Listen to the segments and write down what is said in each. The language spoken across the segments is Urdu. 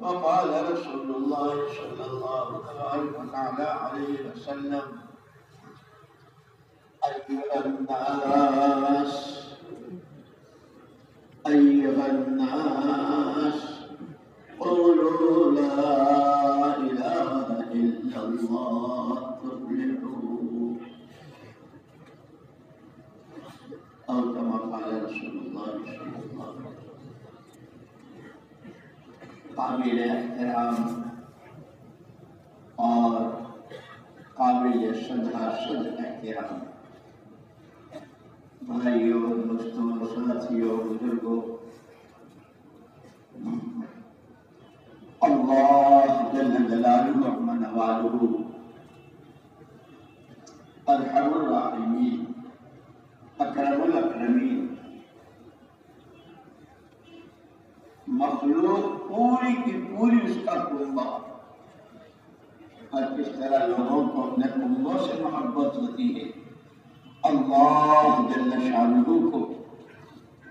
وقال رسول الله صلى الله عليه وسلم أيها الناس أيها الناس قولوا لا إله إلا الله تفلحوا أو كما قال رسول الله صلى الله عليه وسلم قابل احترام اور قابل صدقہ صد احترام۔ بھائیوں، دوستوں، ساتھیوں، بزرگوں، اللہ جل جلالہ و نوالہ ارحم الراحمین اکرم الاکرمین مخلوق پوری کی پوری اس کا کنبہ اور کس طرح لوگوں کو اپنے کنبوں سے محبت ہوتی ہے۔ اللہ جل شاہ کو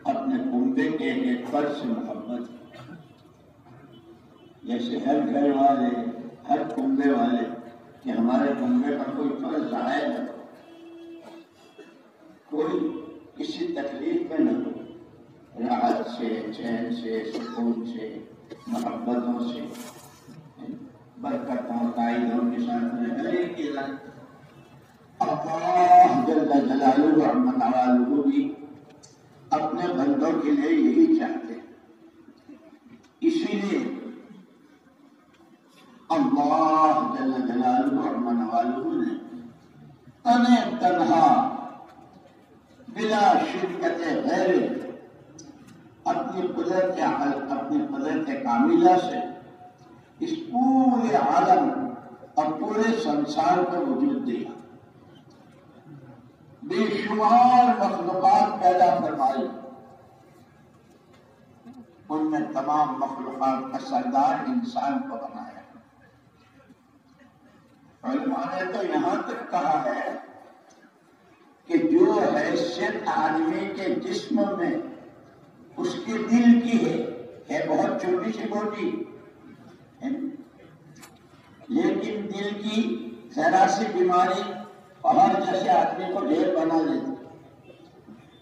اپنے کنبے کے ایک فرد سے محبت۔ ہے جیسے ہر گھر والے، ہر کنبے والے، کہ ہمارے کنبے کا کوئی فرض ضائع نہ ہو۔ کوئی کسی تکلیف میں نہ ہو۔ راحت سے چین سے سکون سے محبتوں سے برکتوں تائیدوں کے ساتھ ہر ایک کی اللہ جل جلالہ رحمت والہ بھی اپنے بندوں کے لیے یہی چاہتے ہیں اسی لیے اللہ جل جلالہ رحمت والہ نے تنے تنہا بلا شرکت غیر اپنی قدرت اپنی قدرت کاملہ سے اس پورے عالم اور پورے سنسار کو وجود دیا بے شمار مخلوقات پیدا فرمائی۔ ان میں تمام مخلوقات کا سردار انسان کو بنایا۔ علماء نے تو یہاں تک کہا ہے کہ جو حیثیت آدمی کے جسم میں اس کے دل کی ہے۔ ہے بہت چھوٹی سی موٹی لیکن دل کی ذرا سی بیماری پہاڑ جیسے آدمی کو ڈھیر بنا لیتی۔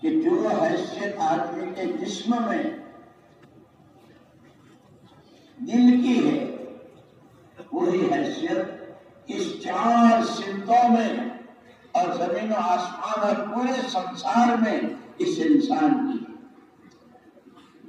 کہ جو حیثیت آدمی کے جسم میں دل کی ہے، وہی حیثیت اس چار سمتوں میں اور زمین و آسمان اور پورے سنسار میں اس انسان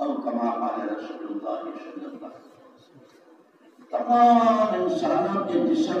أو كما قال رسول الله صلى الله عليه وسلم تمام انسانوں کے جسم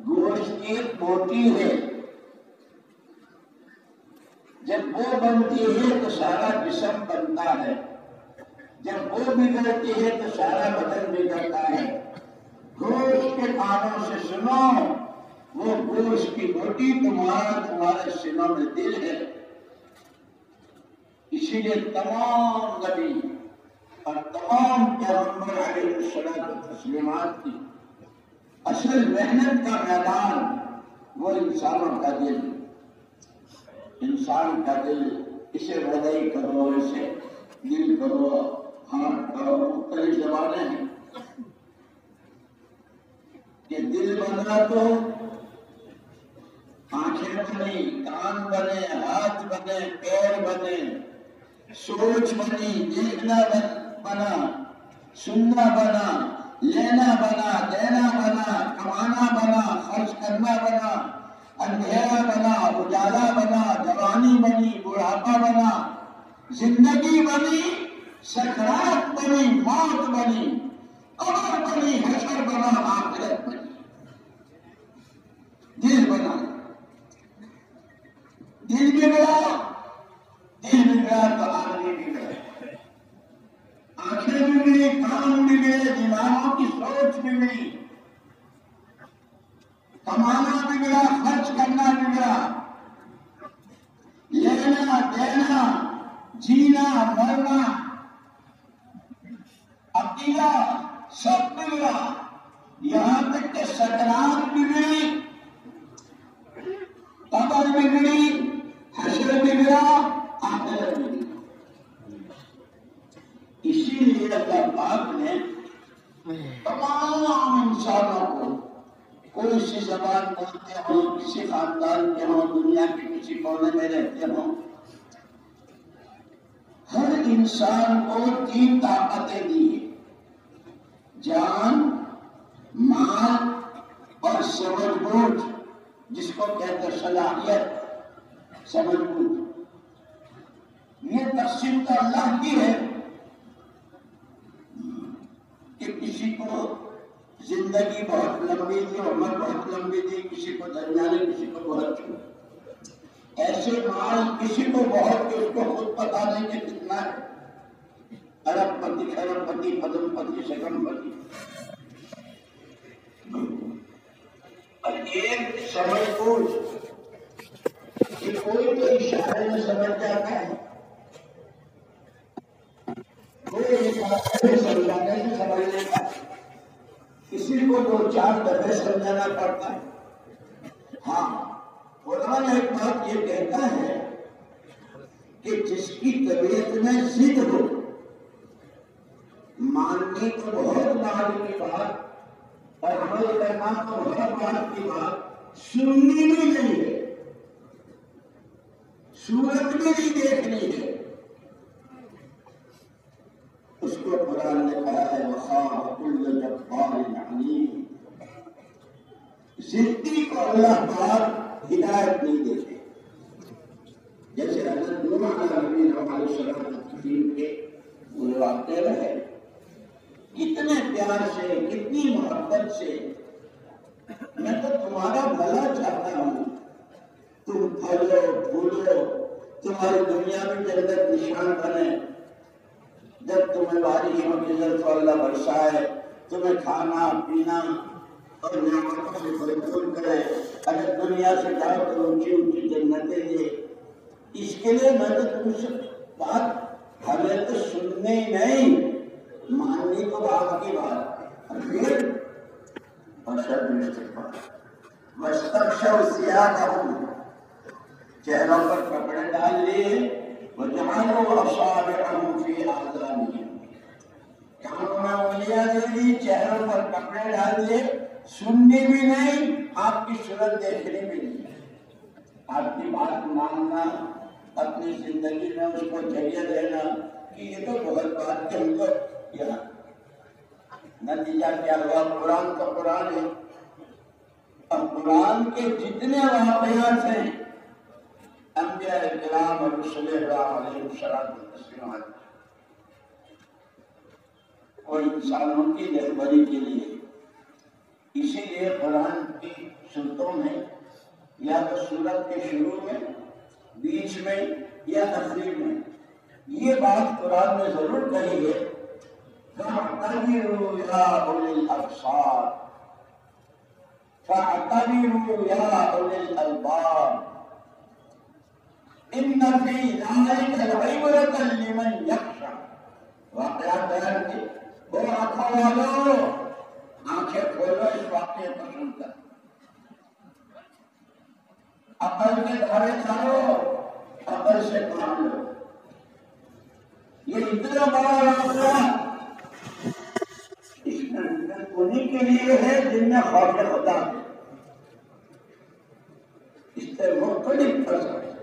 گوشت ایک موٹی ہے۔ جب وہ بنتی ہے تو سارا جسم بنتا ہے۔ جب وہ بگڑتی ہے تو سارا بدن بگڑتا ہے۔ گوشت کے کانوں سے سنو، وہ گوشت کی موٹی تمہارا تمہارے سنوں میں دل ہے۔ اسی لیے تمام نبی اور تمام پیغمبر علیہ السلام تسلیمات کی اصل محنت کا میدان وہ انسانوں کا دل انسان کا دل اسے ردئی کرو، اسے دل کرو، ہاتھ کرو، مختلف زبانیں ہیں۔ کہ دل بنا تو آنکھیں بنی کان بنے ہاتھ بنے پیر بنے سوچ بنی، دیکھنا بنا، سننا بنا۔ لینا بنا دینا بنا، کمانا بنا، خرچ کرنا بنا، اندھیرا بنا، اجالا بنا، جوانی بنی، بڑھاپا بنا، زندگی بنی، سکرات بنی، موت بنی، قبر بنی، حشر بنا، آخرت بنی، دل بنا۔ دل بگڑا دل بگڑا تو آدمی بگڑے آنکھیں بگڑی کام بگڑے دماغوں کی سوچ بگڑی کمانا بگڑا خرچ کرنا بگڑا لینا دینا جینا مرنا عقیدہ سب بگڑا یہاں تک کہ سکرات بگڑی قبر بگڑی حشر بگڑا آخرت بگڑی اسی لیے اللہ پاک نے تمام انسانوں کو کوئی سی زبان بولتے ہوں، کسی خاندان کے ہوں، دنیا کے کسی کونے میں رہتے ہوں۔ ہر انسان کو تین طاقتیں دی جان، مال اور سمجھ بوجھ، جس کو کہتے صلاحیت، سمجھ بوجھ۔ یہ تقسیم تو اللہ کی ہے کہ کسی کو زندگی بہت لمبی تھی، عمر بہت لمبی تھی، کسی کو درمیانے، کسی کو بہت چھوٹی ایسے مال کسی کو بہت کہ اس کو خود پتا نہیں کہ کتنا ہے۔ ارب پتی خرب پتی پدم پتی سگم پتی ایک سمجھ بوجھ کہ کوئی تو اشارے میں سمجھ جاتا ہے کوئی سمجھانے سے سمجھ لیتا ہے کسی کو دو چار دفعے سمجھانا پڑتا ہے۔ ہاں قرآن ایک بات یہ کہتا ہے کہ جس کی طبیعت میں ضد ہو، ماننے کو بہت بات کی بات اور عمل کرنا تو بہت بات کی بات سننی بھی نہیں ہے۔ سورت بھی نہیں دیکھنی ہے اس کو قرآن نے کہا ہے وخاف کل جبار عنید زندگی کو اللہ پاک ہدایت نہیں دیتے جیسے حضرت نوح علیہ نبی علیہ السلام تقسیم کے بلواتے رہے کتنے پیار سے، کتنی محبت سے میں تو تمہارا بھلا چاہتا ہوں۔ تم پھلو، پھولو، تمہاری دنیا میں جنت نشان بنے۔ جب تمہیں بارشوں کی ضرورت اللہ برسائے تمہیں کھانا، پینا اور نعمتوں سے بھرپور کرے، اگر دنیا سے جاؤ تو اونچی اونچی جنتیں دے اس کے لیے میں تو تم سے بات ہمیں تو سننے ہی نہیں ماننی تو بات کی بات پھر چہروں پر کپڑے ڈال لیے۔ وجعلوا اصابعهم في آذانهم کانوں میں انگلیاں دے دی جی، چہروں پر کپڑے ڈال دیے سننی بھی نہیں، آپ کی صورت دیکھنی بھی نہیں۔ آپ کی بات ماننا، اپنی زندگی میں اس کو جگہ دینا، کہ یہ تو بہت بات کہ ہم کو کیا۔ نتیجہ کیا ہوا؟ قرآن تو قرآن ہے۔ اور قرآن کے جتنے واقعات ہیں انبیاء کرام اور رسول اللہ علیہ السلام اور انسانوں کی رہبری کے لیے۔ اسی لیے قرآن کی صورتوں میں یا تو سورت کے شروع میں، بیچ میں یا تقریب میں۔ یہ بات قرآن میں ضرور کہی ہے۔ فَاعْتَبِرُوا يَا أُولِي الْأَبْصَارِ۔ فَاعْتَبِرُوا يَا أُولِي الْأَلْبَابِ۔ ان فی ذالک العبرۃ لمن یخشى واقعات بیان کی وہ آنکھوں والو آنکھیں کھولو اس واقعے کو سن کر عقل کے دھارے کھارو عقل سے کام لو یہ اتنا بڑا واقعہ انہیں کے لیے ہے جن میں خوف خدا ہے اس سے مختلف فصل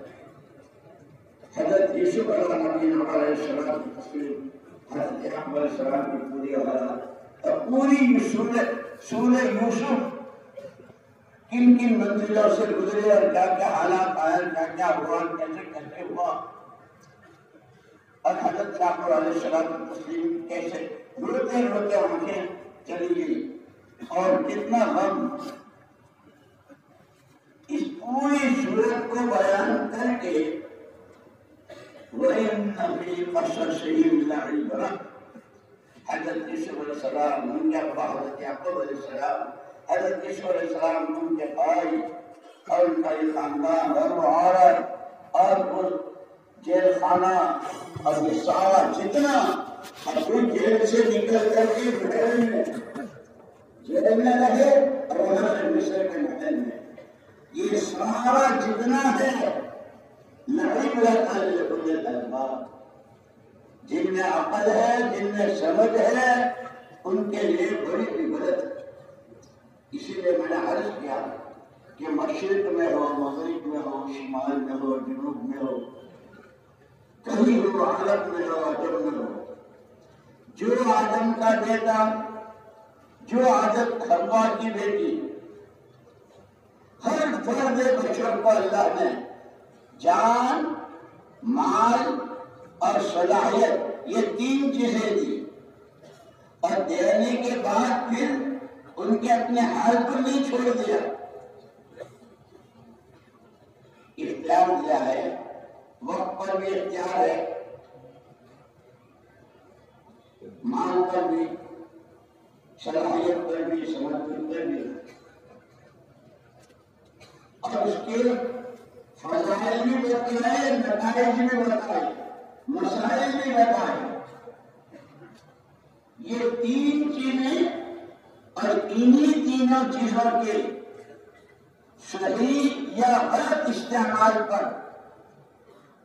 حضرت یوسف علیہ نبی علیہ السلام کی تصویر، حضرت یعقوب علیہ السلام کی پوری حالات اور پوری سورہ یوسف، کن کن منزلوں سے گزرے اور کیا کیا حالات آئے، کیا کیا ہوا، کیسے کیسے ہوا۔ اور حضرت یعقوب علیہ السلام کی تصویر کیسے روتے روتے آنکھیں چلی گئی اور کتنا غم۔ اس پوری صورت کو بیان کر کے حضرت یوسف علیہ السلام ان کے ابا حضرت یعقوب علیہ السلام حضرت یوسف علیہ السلام ان کے بھائی اور ان کا یہ خاندان اور وہ عورت اور وہ جیل خانہ اور یہ سارا جتنا اپنی جیل سے نکل کر کے جیل میں جیل میں رہے اور وہاں مصر کے محل میں۔ یہ سارا جتنا ہے الباب جن میں عقل ہے، جن میں سمجھ ہے، ان کے لیے بڑی عبرت۔ ہے اسی لیے میں نے عرض کیا کہ مشرق میں ہو، مغرب میں ہو، شمال میں ہو، جنوب میں ہو، کہیں ہو عالم میں ہو، عجب میں ہو، جو آدم کا بیٹا، جو عادت خربا کی بیٹی، ہر فرد بچوں کو اللہ نے جان، مال اور صلاحیت، یہ تین چیزیں دی اور دینے کے بعد پھر ان کے اپنے حال پر نہیں چھوڑ دیا۔ اختیار دیا ہے، وقت پر بھی اختیار ہے۔ مال پر بھی، صلاحیت پر بھی سمجھ پر بھی۔ اور اس کے فضائل بھی بتائے نتائج بھی بتائے مسائل بھی بتائے یہ تین چیزیں اور انہی تینوں چیزوں کے صحیح یا غلط استعمال پر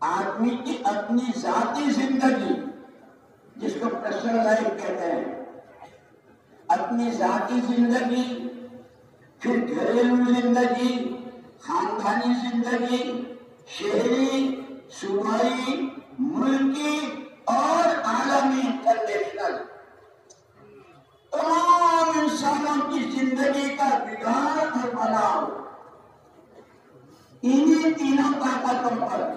آدمی کی اپنی ذاتی زندگی، جس کو پرسنل لائف کہتے ہیں، اپنی ذاتی زندگی، پھر گھریلو زندگی خاندانی زندگی، شہری، صوبائی، ملکی اور عالمی انٹرنیشنل تمام انسانوں کی زندگی کا بگاڑ اور بناؤ انہیں تینوں طاقتوں پر۔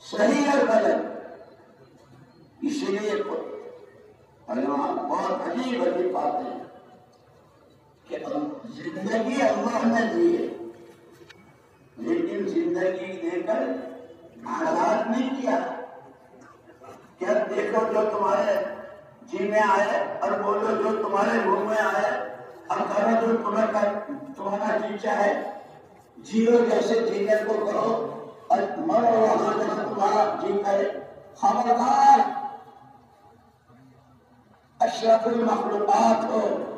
صحیح اور غلط۔ اس لیے بہت عجیب عجیب بات ہے کہ زندگی اللہ نے دی ہے۔ لیکن زندگی دے کر آزاد نہیں کیا۔ کیا دیکھو جو تمہارے جی میں آئے اور بولو جو تمہارے منہ میں آئے۔ اور کرو جو تمہیں تمہارا جی چاہے۔ جیو جیسے جینے کو کرو اور مرو وہاں جیسے تمہارا جی کرے۔ خبردار۔ اشرف المخلوقات ہو۔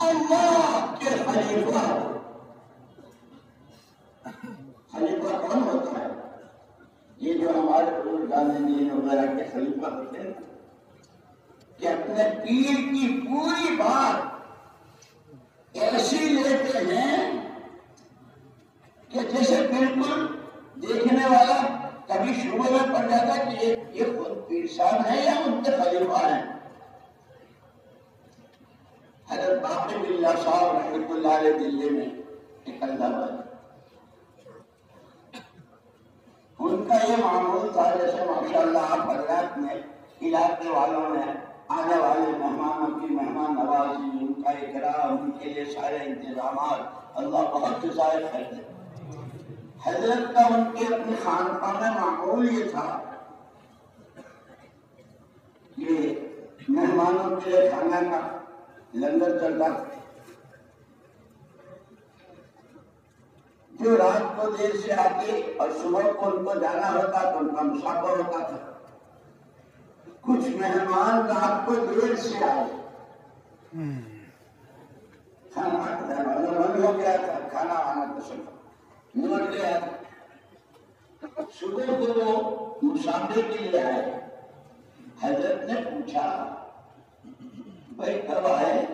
اللہ کے خلیفہ خلیفہ کون ہوتا ہے یہ جو ہمارے بزرگان دین وغیرہ کے خلیفہ ہوتے ہیں کہ اپنے پیر کی پوری بات ایسی لیتے ہیں کہ جیسے بالکل دیکھنے والا کبھی شروع میں پڑ جاتا کہ یہ خود پیر صاحب ہے یا ان کے خلیفہ ہیں حضرت باقی اللہ صاحب رحمۃ اللہ علیہ دلی میں ایک اللہ ان کا یہ معمول تھا جیسے ماشاء اللہ آپ حضرات میں، علاقے والوں نے آنے والے مہمانوں کی مہمان نوازی، ان کا اکرام، ان کے لیے سارے انتظامات، اللہ بہت جزائر کرتے حضرت کا ان کے اپنے خانقاہ میں معمول یہ تھا کہ مہمانوں کے لیے کھانا کا لنگر چلتا تھا۔ جو رات کو دیر سے آتے اور صبح کو ان کو جانا ہوتا تو ان کا مسافر ہوتا تھا۔ کچھ مہمان رات کو دیر سے آئے۔ کھانا دروازہ بند ہو گیا تھا، کھانا آنا پسند۔ نمٹ گیا تھا صبح کو وہ مسافر کے لیے آئے۔ حضرت نے پوچھا بھائی کب آئے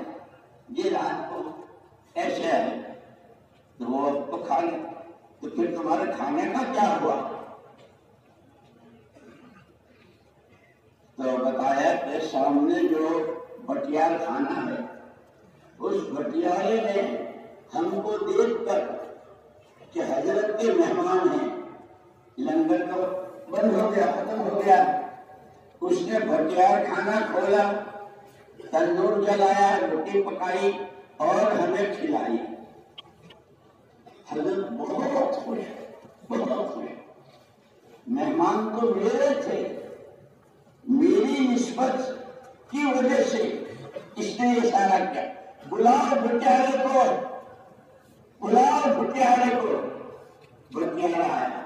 یہ رات کو ایسے آئے تو وہ تو کھا لیں تو پھر تمہارے کھانے کا کیا ہوا تو بتایا کہ سامنے جو بٹیار کھانا ہے اس بٹیارے نے ہم کو دیکھ کر کہ حضرت کے مہمان ہیں لنگر تو بند ہو گیا ختم ہو گیا اس نے بٹیار کھانا کھولا تندور جلایا، روٹی پکائی اور ہمیں کھلائی۔ حضرت بہت خوش بہت خوش مہمان تو میرے تھے، میری نسبت کی وجہ سے اس نے اشارہ کیا۔ بلاؤ بٹیارے کو بلاؤ بٹیارے کو بٹیارا آیا۔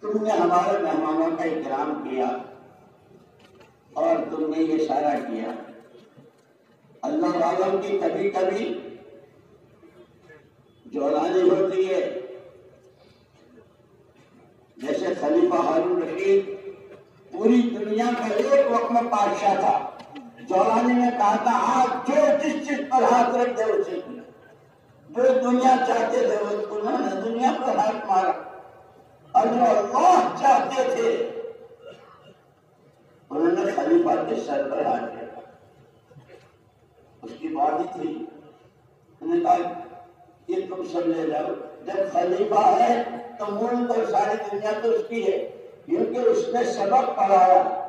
تم نے ہمارے مہمانوں کا اکرام کیا۔ اور تم نے یہ اشارہ کیا۔ اللہ والوں کی کبھی کبھی جولانی ہوتی ہے۔ جیسے خلیفہ ہارون رشید، پوری دنیا کا ایک وقت میں بادشاہ تھا۔ جولانی نے کہا تھا آپ جو جس چیز پر ہاتھ رکھ دے اسے جو دنیا چاہتے تھے انہوں نے دنیا پر ہاتھ مارا۔ اور جو اللہ چاہتے تھے انہوں نے خلیفہ کے سر پر ہاتھ رکھا۔ اس کی بات ہی تھی۔ انہوں نے کہا، یہ تم سب لے جاؤ۔ جب خلیفہ ہے، تو ملک اور ساری دنیا تو اس کی ہے۔ کیونکہ اس نے سبق پڑھایا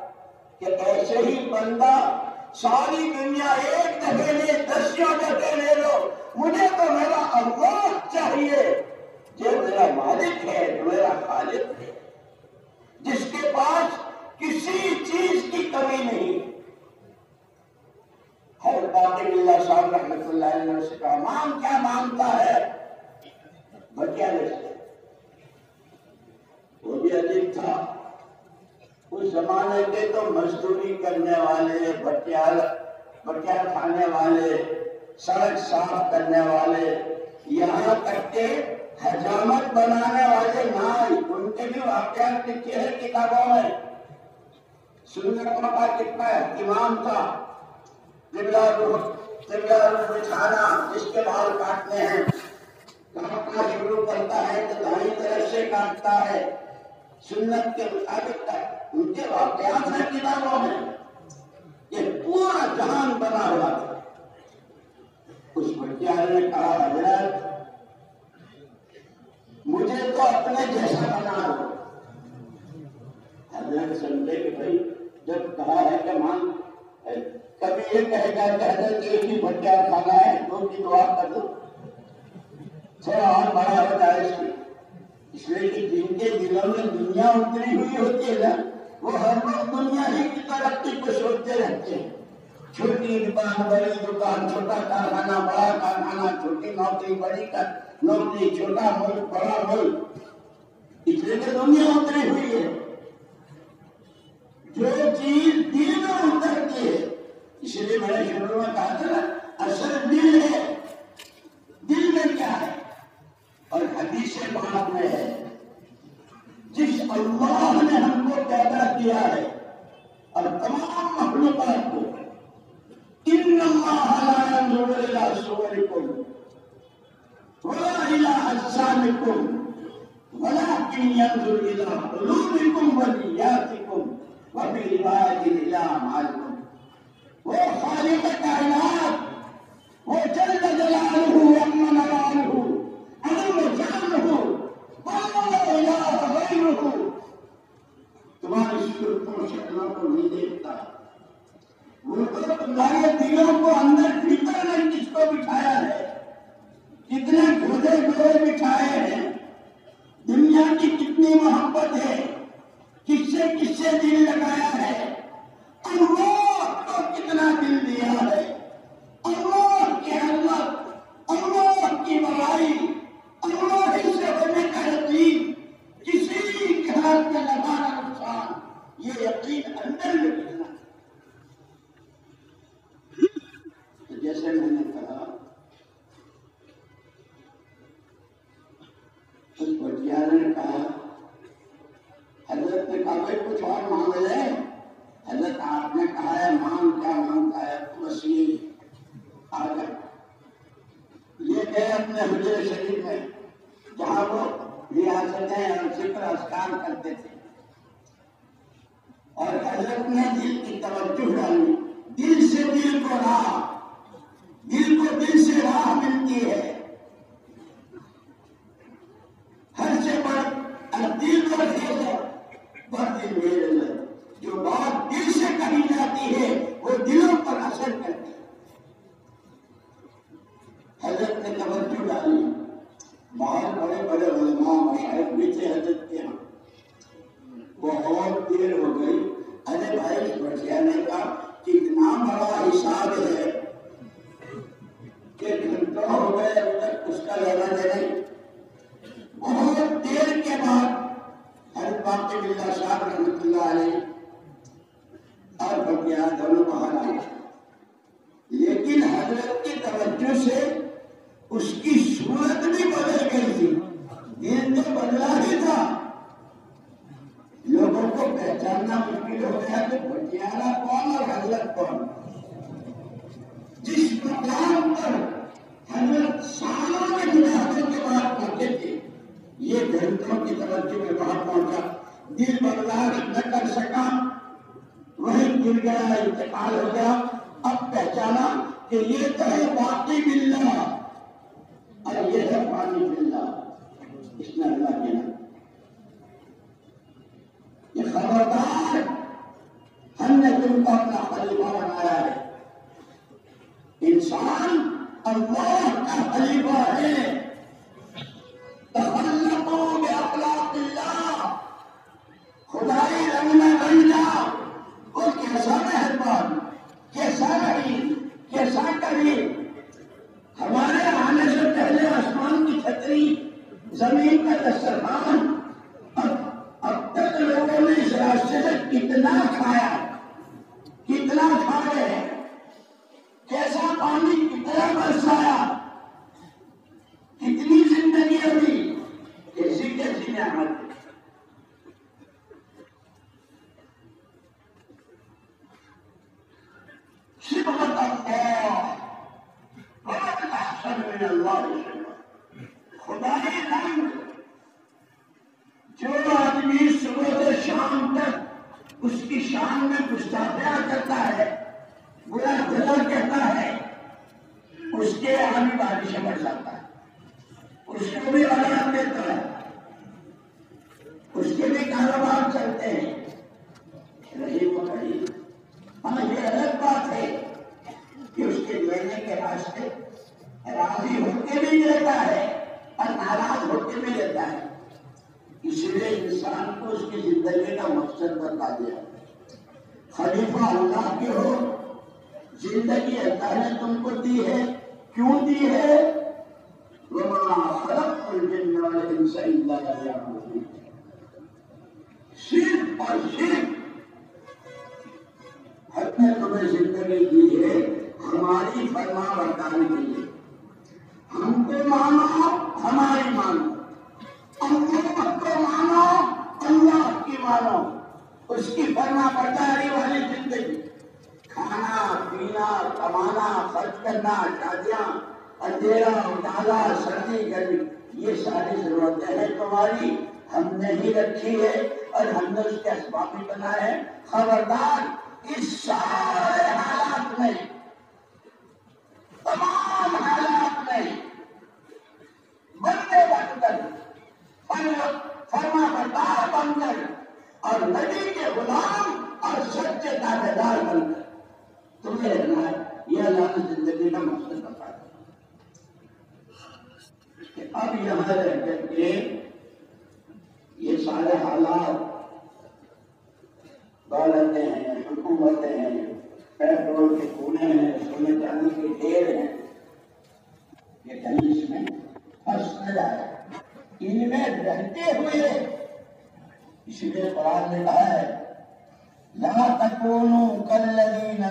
کہ ایسے ہی بندہ ساری دنیا ایک دفعے لے دسیوں دفعے لے لو۔ مجھے تو میرا اللہ چاہیے۔ جو میرا مالک ہے، جو میرا خالق ہے۔ جس کے پاس کسی چیز کی کمی نہیں۔ ہر باطل اللہ صاحب رحمت اللہ علیہ سے کہا مام کیا مانگتا ہے۔ بچیا سے وہ بھی عجیب تھا۔ اس زمانے کے تو مزدوری کرنے والے، بٹیال بٹیال کھانے والے، سڑک صاف کرنے والے، یہاں تک کے حجامت بنانے والے نہ ان کے بھی واقعات لکھے ہیں کتابوں میں۔ سننے کا کتنا امام تھا بچھانا جس کے بال کاٹنے ہیں۔ کہاں شروع کرتا ہے تو دائیں طرف سے کاٹتا ہے۔ سنت کے مطابق ان کے واقعات ہیں کتابوں میں۔ یہ پورا جہان بنا ہوا تھا۔ اس بچیار نے کہا، حضرت، مجھے تو اپنے جیسا بنا دو۔ حضرت سمجھے کہ بھائی جب کہا ہے کہ مان کبھی یہ کہے گا کہ حضرت ایک ہی بچہ کھانا ہے، دو کی دعا کر دو۔ تھوڑا اور بڑا ہو جائے اس کی اس لیے کہ جن کے دلوں میں دنیا اتری ہوئی ہوتی ہے نا، وہ ہر وقت دنیا ہی کی ترقی کو سوچتے رہتے ہیں۔ چھوٹی دکان بڑی دکان، چھوٹا کارخانہ بڑا کارخانہ، چھوٹی نوکری بڑی کا نوکری چھوٹا ملک، بڑا ملک۔ اس لیے کہ دنیا اتری ہوئی ہے۔ جو چیز دل میں اترتی ہے اس لیے میں نے شروع میں کہا تھا اصل دل ہے۔ دل میں کیا ہے؟ اور حدیث بات میں ہے۔ جس اللہ نے ہم کو پیدا کیا ہے، اور تمام مخلوقات کو، ان الله لا ينظر الى صوركم ولا الى اجسامكم ولكن ينظر الى قلوبكم ونياتكم وفي روايه الى اعمالكم وخالق الكائنات. وجل جلاله ومن نواله عظم جانه تمہاری صورتوں شکلوں کو نہیں دیکھتا تمہارے دلوں کو اندر فکر نے کس کو بٹھایا ہے؟ کتنے گھوڑے گھوڑے بٹھائے ہیں؟ دنیا کی کتنی محبت ہے؟ سے کس سے دل لگایا ہے۔ اللہ کتنا دل دیا ہے۔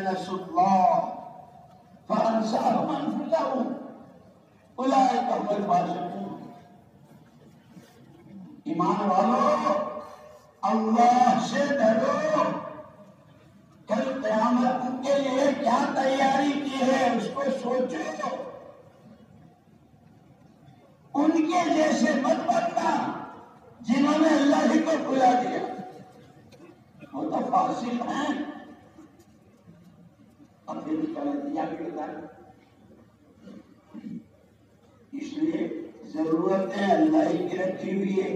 نسوا الله فأنساهم هم الفاسقون ایمان والو، اللہ سے ڈرو. کل قیامت کے لیے کیا تیاری کی ہے اس کو سوچو. ان کے جیسے مت بننا جنہوں نے اللہ ہی کو بلا دیا. وہ تو فاصل ہیں۔ اپنی غلطیاں بھی بتائیں اس لیے ضرورت ہے اللہ ہی کی رکھی ہوئی ہے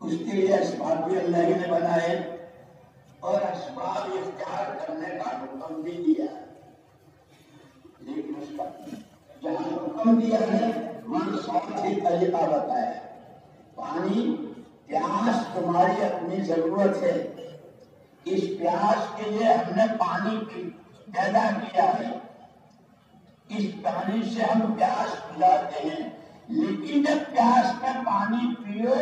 اس کے لیے اسباب بھی اللہ ہی نے بنائے اور اسباب اختیار کرنے کا حکم بھی دیا لیکن اس کا جہاں حکم دیا ہے وہاں ساتھ ہی طریقہ بتایا پانی پیاس تمہاری اپنی ضرورت ہے اس پیاس کے لیے ہم نے پانی پی پیدا کیا ہے۔ اس پانی سے ہم پیاس بلاتے ہیں، لیکن جب پیاس میں پانی پیو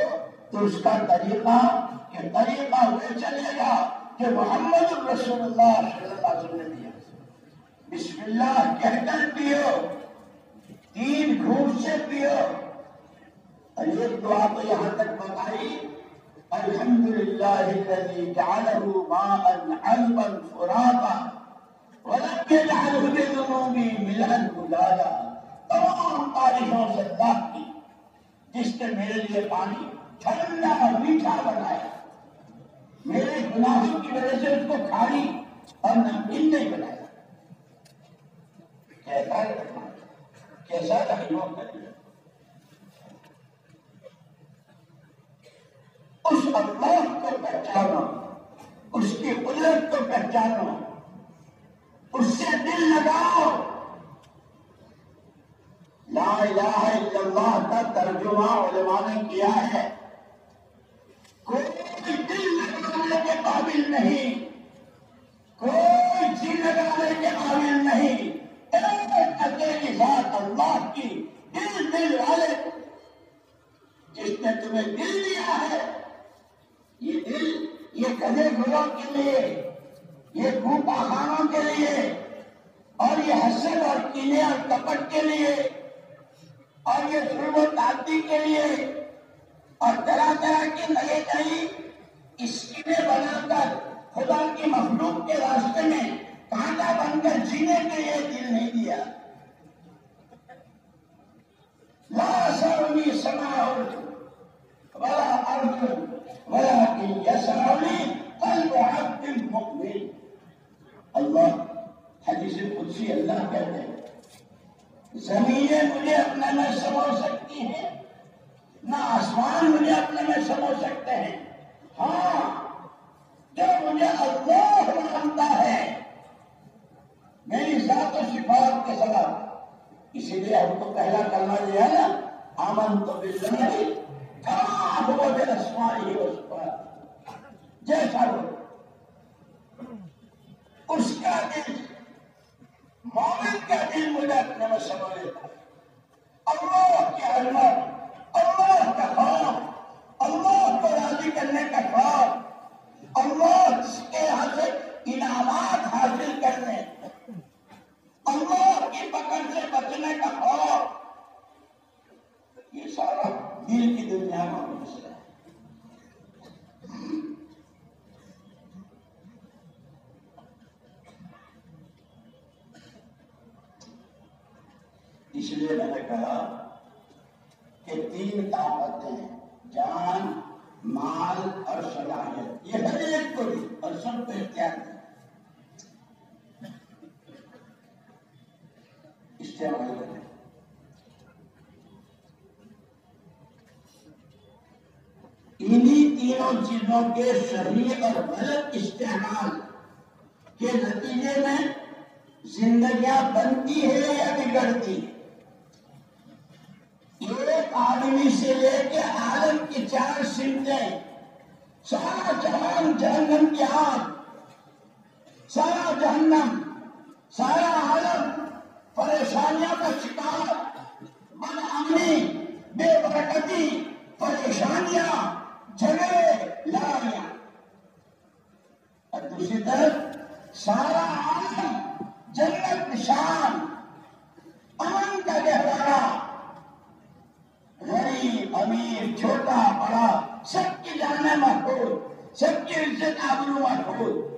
تو اس کا طریقہ، کہ طریقہ وہ چلے گا کہ محمد رسول اللہ صلی اللہ علیہ وسلم نے دیا۔ بسم اللہ کہہ کر پیو، تین گھوٹ سے پیو۔ اور یہ دعا تو یہاں تک بتائی، الحمدللہ الذي جعله ماء عذبا فراتا ولم يجعله بذنوب ملا گلایا تمام تعریفوں سے اللہ کی جس نے میرے لیے پانی ٹھنڈا اور میٹھا بنایا میرے گناہوں کی وجہ سے اس کو کھاری اور نمکین نہیں بنایا کیسا رکھنا کیسا رکھنا کرنا اس اللہ کو پہچانو، اس کی قدرت کو پہچانو اس سے دل لگاؤ۔ لا الہ الا اللہ کا ترجمہ علماء نے کیا ہے۔ کوئی دل لگانے کے قابل نہیں۔ کوئی جی لگانے کے قابل نہیں۔ ایک اکیلی ذات اللہ کی دل دل والے جس نے تمہیں دل دیا ہے۔ یہ دل یہ گدے گھروں کے لیے یہ گھوپا خانوں کے لیے اور یہ حسن اور کینے اور کپٹ کے لیے اور یہ ظلم و تعدی کے لیے اور طرح طرح کی نئے نئی اسکیمیں بنا کر خدا کی مخلوق کے راستے میں کانٹا بن کر جینے کے لیے دل نہیں دیا۔ لا سرنی سماؤ ولا ارض ولكن يسرني قلب عبد مؤمن۔ اللہ حدیث قدسی اللہ کہتے ہیں۔ زمینیں مجھے اپنے میں سمو سکتی ہیں، نہ آسمان مجھے اپنے میں سمو سکتے ہیں۔ ہاں جو مجھے اللہ مانتا ہے۔ میری ذات و صفات کے ساتھ۔ اسی لیے ہم کو پہلا کرنا دیا نا آمن تو بزنی کہاں ہو بے اسمائی ہو جیسا ہو۔ اس کا دل مومن کا دل مجھے اپنے میں سمجھ لیتا اللہ کی علمت اللہ کا خوف، اللہ کو راضی کرنے کا خوف، اللہ کے یہاں انعامات حاصل کرنے، اللہ کی پکڑ سے بچنے کا خوف۔ یہ سارا دل کی دنیا میں مسئلہ ہے۔ اس لیے میں نے کہا کہ تین طاقتیں، جان، مال اور صلاحیت، یہ ہر ایک کو بھی اور سب کو اختیار دیں استعمال کریں انہی تینوں چیزوں کے صحیح اور غلط استعمال کے نتیجے میں زندگیاں بنتی ہے یا بگڑتی ہے ایک آدمی سے لے کے عالم کی چار سمتیں سارا جہان جہنم کی آگ سارا جہنم سارا عالم پریشانیاں کا شکار من امنی، بے برکتی، پریشانیاں، جھگڑے، لڑائیاں۔ اور دوسری طرف سارا عالم جنت نشان، امن کا گہوارہ۔ غریب، امیر، چھوٹا، بڑا سب کی جانے محفوظ سب کی عزت آبرو محفوظ۔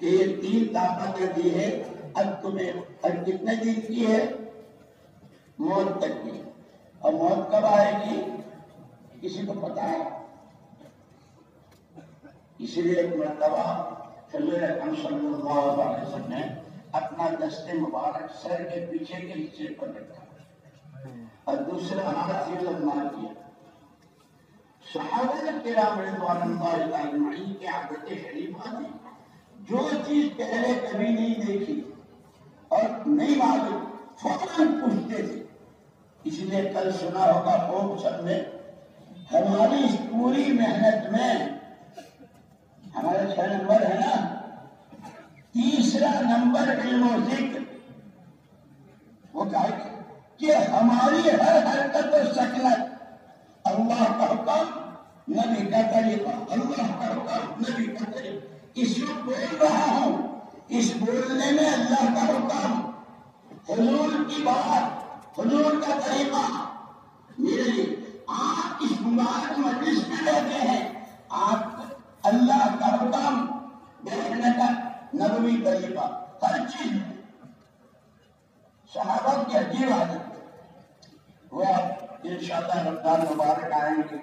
یہ تین طاقتیں دی ہے اب تمہیں اور کتنے دن کی ہے؟ موت تک کی۔ اور موت کب آئے گی؟ کسی کو پتا ہے۔ اسی لیے ایک مرتبہ صلی اللہ علیہ وسلم نے اپنا دستے مبارک سر کے پیچھے کے حصے پر رکھا اور دوسرا ہاتھ سے لگنا کیا صحابہ کرام رضوان اللہ اجمعین کی عادت شریفہ تھی جو چیز پہلے کبھی نہیں دیکھی اور نہیں معلوم، فوراً پوچھتے تھے۔ اس لیے کل سنا ہوگا خوب سب نے ہماری اس پوری محنت میں ہمارے چھ نمبر ہے نا، تیسرا نمبر علم و ذکر۔ وہ کہا کہ ہماری ہر حرکت و شکلت اللہ کا حکم، نبی کا طریقہ، اللہ کا حکم، نبی کا طریقہ۔ اس کو بول رہا ہوں، اس بولنے میں اللہ کا حکم۔ حضور کی بات، حضور کا طریقہ۔ میرے آپ اس مبارک مجلس میں رہتے ہیں۔ آپ اللہ کا حکم، بیٹھنے کا نبوی طریقہ۔ ہر چیز صحابہ کی عجیب عادت وہ انشاءاللہ رمضان مبارک آئیں گے۔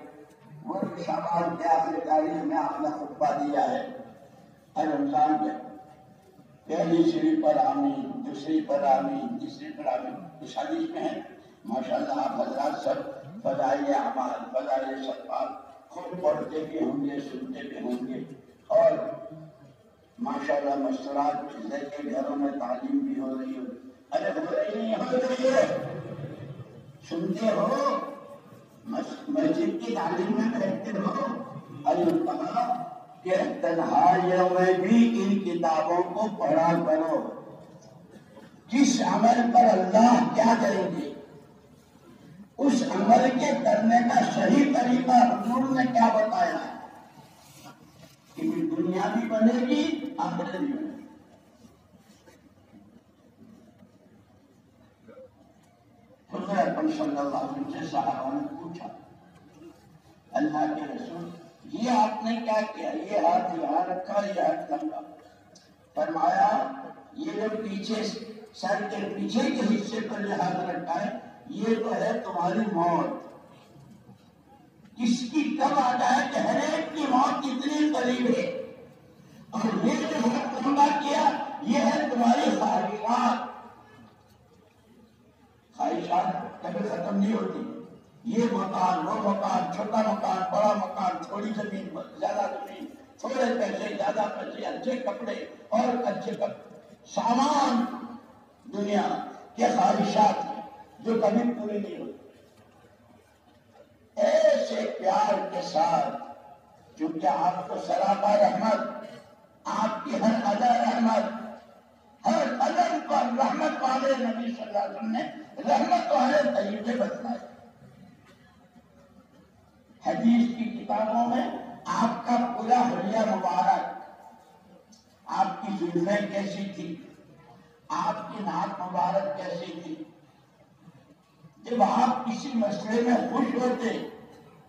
وہ شامال کے آخری تاریخ میں آپ نے خطبہ دیا ہے۔ ہر رمضان میں۔ پہلی سیڑھی پر آمین، دوسری پر آمین، تیسری پر آمین۔ اس حدیث میں ہے۔ ماشاءاللہ آپ حضرات سب فضائی اعمال فضائی صدقات خود پڑھتے بھی ہوں گے، سنتے بھی ہوں گے۔ اور ماشاءاللہ مشورات لے کے گھروں میں تعلیم بھی ہو رہی ہو ارے ہو رہی نہیں سنتے ہو مسجد کی تعلیم میں بیٹھتے ہو ارے کہا کہ تنہائیوں میں بھی ان کتابوں کو پڑھا کرو کس عمل پر اللہ کیا کریں گے اس عمل کے کرنے کا صحیح طریقہ حضور نے کیا بتایا ہے؟ کہ دنیا بھی بنے گی، آخرت بھی بنے گی حضور اکرم صلی اللہ علیہ وسلم سے صحابہ نے پوچھا، اللہ کے رسول، یہ آپ نے کیا کیا؟ یہ ہاتھ یہاں رکھا، یہ ہاتھ لمبا فرمایا، یہ جو پیچھے، سر کے پیچھے کے حصے پر یہ ہاتھ رکھا ہے، یہ تو ہے تمہاری موت۔ کس کی کب آ جائے کہ ہر ایک کی موت کتنی قریب ہے اور یہ جو ہاتھ لمبا کیا یہ ہے تمہاری خواہشات خواہشات کبھی ختم نہیں ہوتی یہ مکان، وہ مکان، چھوٹا مکان، بڑا مکان تھوڑی زمین، زیادہ زمین، تھوڑے پیسے، زیادہ پیسے، اچھے کپڑے اور اچھے کپڑے سامان دنیا کے خواہشات جو کبھی پوری نہیں ہوتی ایسے پیار کے ساتھ چونکہ آپ کو سراپا رحمت، آپ کی ہر ادا رحمت، ہر قدم پر رحمت والے نبی صلی اللہ علیہ وسلم نے رحمت والے طریقے بتلائے حدیث کی کتابوں میں آپ کا پورا حلیہ مبارک آپ کی زلفیں کیسی تھی؟ آپ کی ناک مبارک کیسی تھی؟ جب آپ کسی مسئلے میں خوش ہوتے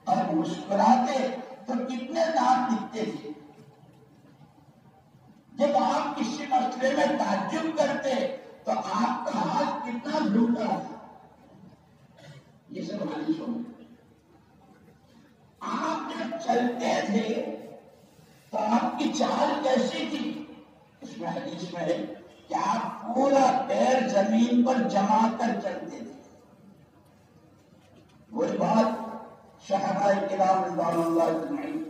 اور مسکراتے تو کتنے نام دکھتے تھے؟ جب آپ کسی مسئلے میں تعجب کرتے تو آپ کا ہاتھ کتنا جھوٹا تھا؟ یہ سب حدیثوں میں آپ جب چلتے تھے تو آپ کی چال کیسی تھی؟ اس میں حدیث میں ہے کہ آپ پورا پیر زمین پر جما کر چلتے تھے۔ وہی بات شہبائی کرام رضوان اللہ اجمعین،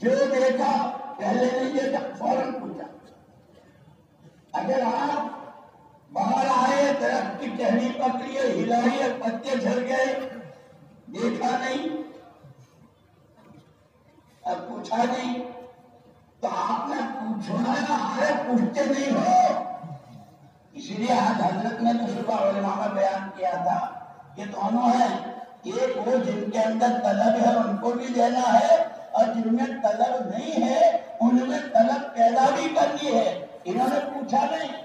جو دیکھا، پہلے نہیں دیکھا، فوراً پوچھا۔ اگر آپ باہر آئے، درخت کی ٹہنی پکڑی ہلائی اور پتے جھڑ گئے، دیکھا نہیں اب پوچھا نہیں تو آپ نے پوچھنا ارے پوچھتے نہیں ہو۔ اسی لیے آج حضرت نے تو صبح علماء میں بیان کیا تھا۔ یہ دونوں ہیں۔ ایک وہ جن کے اندر طلب ہے، ان کو بھی دینا ہے، اور جن میں طلب نہیں ہے، ان میں طلب پیدا بھی کرنی ہے۔ انہوں نے پوچھا نہیں۔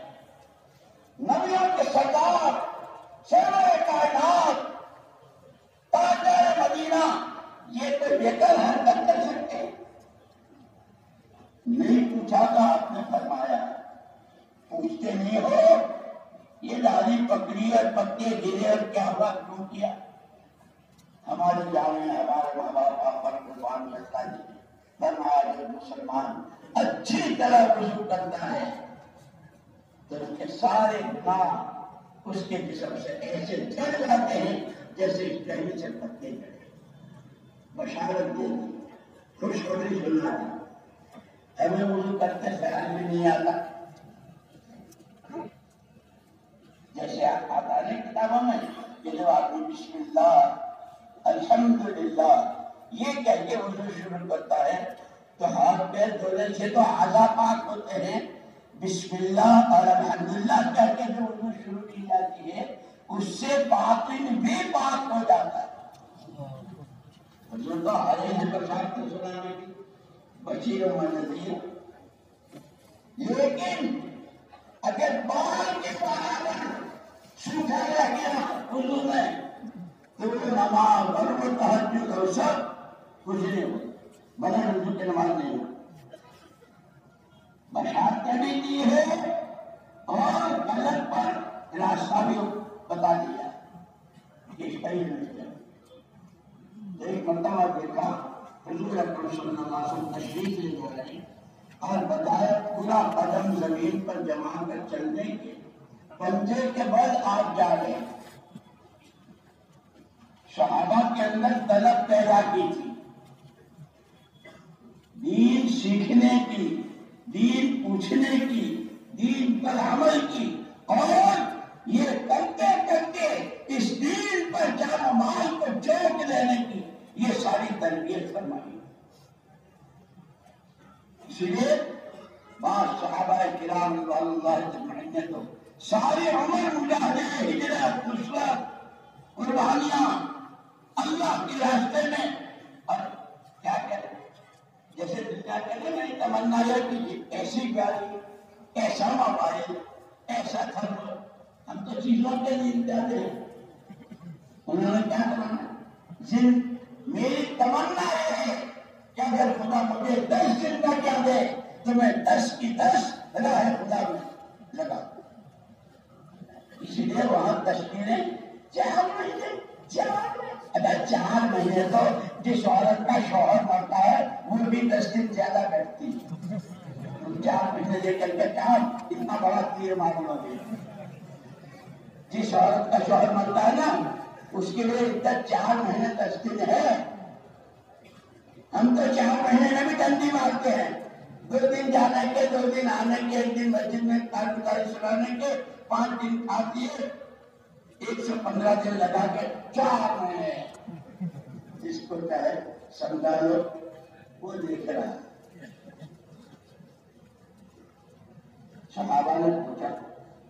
نبیوں کے سردار سیرے کائنات، تاجر مدینہ یہ تو بے کر حرکت کر سکتے نہیں پوچھا تھا آپ نے فرمایا، پوچھتے نہیں ہو، یہ دادی پکڑی اور پکے گرے اور کیا ہوا، کیوں کیا؟ ہمارے جانے ہمارے ماں باپ کا پر قربان کرتا جی فرمایا جو مسلمان اچھی طرح رجوع کرتا ہے۔ تو اس کے سارے گناہ اس کے جسم سے ایسے جھڑ جاتے ہیں جیسے کہیں سے پتے جڑے بشارت دے دی خوشخبری سنا دی ہمیں وضو کرتے خیال بھی نہیں آتا جیسے آپ آتا ہے کتابوں میں کہ جب آدمی بسم اللہ الحمدللہ یہ کہہ کے وضو شروع کرتا ہے تو ہاتھ پیر دھونے سے تو آزا پاک ہوتے ہیں بسم اللہ اور الحمدللہ کہہ کے جو وضو شروع کی جاتی ہے، اس سے باطن بھی پاک ہو جاتا ہے۔ حضور تو آئے ہیں بشارت سنانے کی بشیر و نذیر لیکن اگر بال کے برابر سوکھا رہ گیا اردو میں تو نماز اور وہ تحجد اور سب کچھ نہیں ہو بنا اردو کی نماز نہیں ہو بشارت بھی دی ہے اور غلط پر راستہ بھی بتا دیا۔ کہ صحیح نہیں ہے۔ ایک مرتبہ دیکھا، حضور اکرم صلی اللہ علیہ وسلم تشریف لے جا رہے اور بتایا، پورا قدم زمین پر جما کر چلنے کے پنجے کے بعد آپ جا رہے صحابہ کے اندر طلب پیدا کی تھی۔ دین سیکھنے کی، دین پوچھنے کی، دین پر عمل کی۔ اور یہ کرتے کرتے اس دین پر جانا، مال کو چوک دینے کی۔ یہ ساری تربیت فرمائی۔ اس لیے بعض صحابہ کرام اللہ اجمعین تو ساری عمر مجاہدے ہجرت، نصرت، قربانیاں اللہ کے راستے میں۔ اور کیا کہتے جیسے دنیا کہتے ہیں؟ میری تمنا ہے کہ ایسی گاڑی، ایسا موبائل، ایسا گھر ہم تو چیزوں کے لیے جاتے ہیں۔ انہوں نے کیا تمنا جن میری تمنا ہے کہ اگر خدا مجھے دس دن کا کیا دے تو میں دس کی دس راہ خدا میں۔ لگا۔ اسی لیے وہاں تشکیلیں چار مہینے، چار اگر چار مہینے تو جس عورت کا شوہر مرتا ہے، وہ بھی دس دن زیادہ بیٹھتی ہے۔ چار مہینے لے کر کے کام اتنا بڑا تیر معلوم ہو گیا جس عورت کا شوہر مرتا ہے نا اس کے لیے اتنا چار مہینے دس دن ہے۔ ہم تو چار مہینے میں بھی ڈنڈی مارتے ہیں۔ دو دن جانے کے، دو دن آنے کے، ایک دن مسجد میں کارکاری سنانے کے، پانچ دن آتی ہے ایک سو پندرہ دن لگا کے چار مہینے۔ جس کو کہے سمجھالو وہ دیکھ رہا۔ ہے صحابہ نے پوچھا،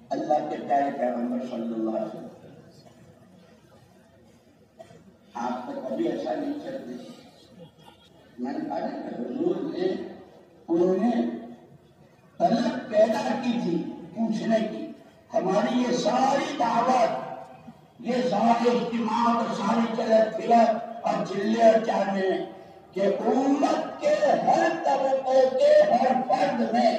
اللہ کے پیارے پیغمبر صلی اللہ علیہ وسلم آپ کو کبھی ایسا نہیں چلتے میں نے کہا کہ حضور نے انہوں نے طلب پیدا کی تھی پوچھنے کی ہماری یہ ساری دعوت یہ سارے اجتماع اور ساری چلت پھرت اور چلے اور چاہنے کہ امت کے ہر طبقے کے ہر فرد میں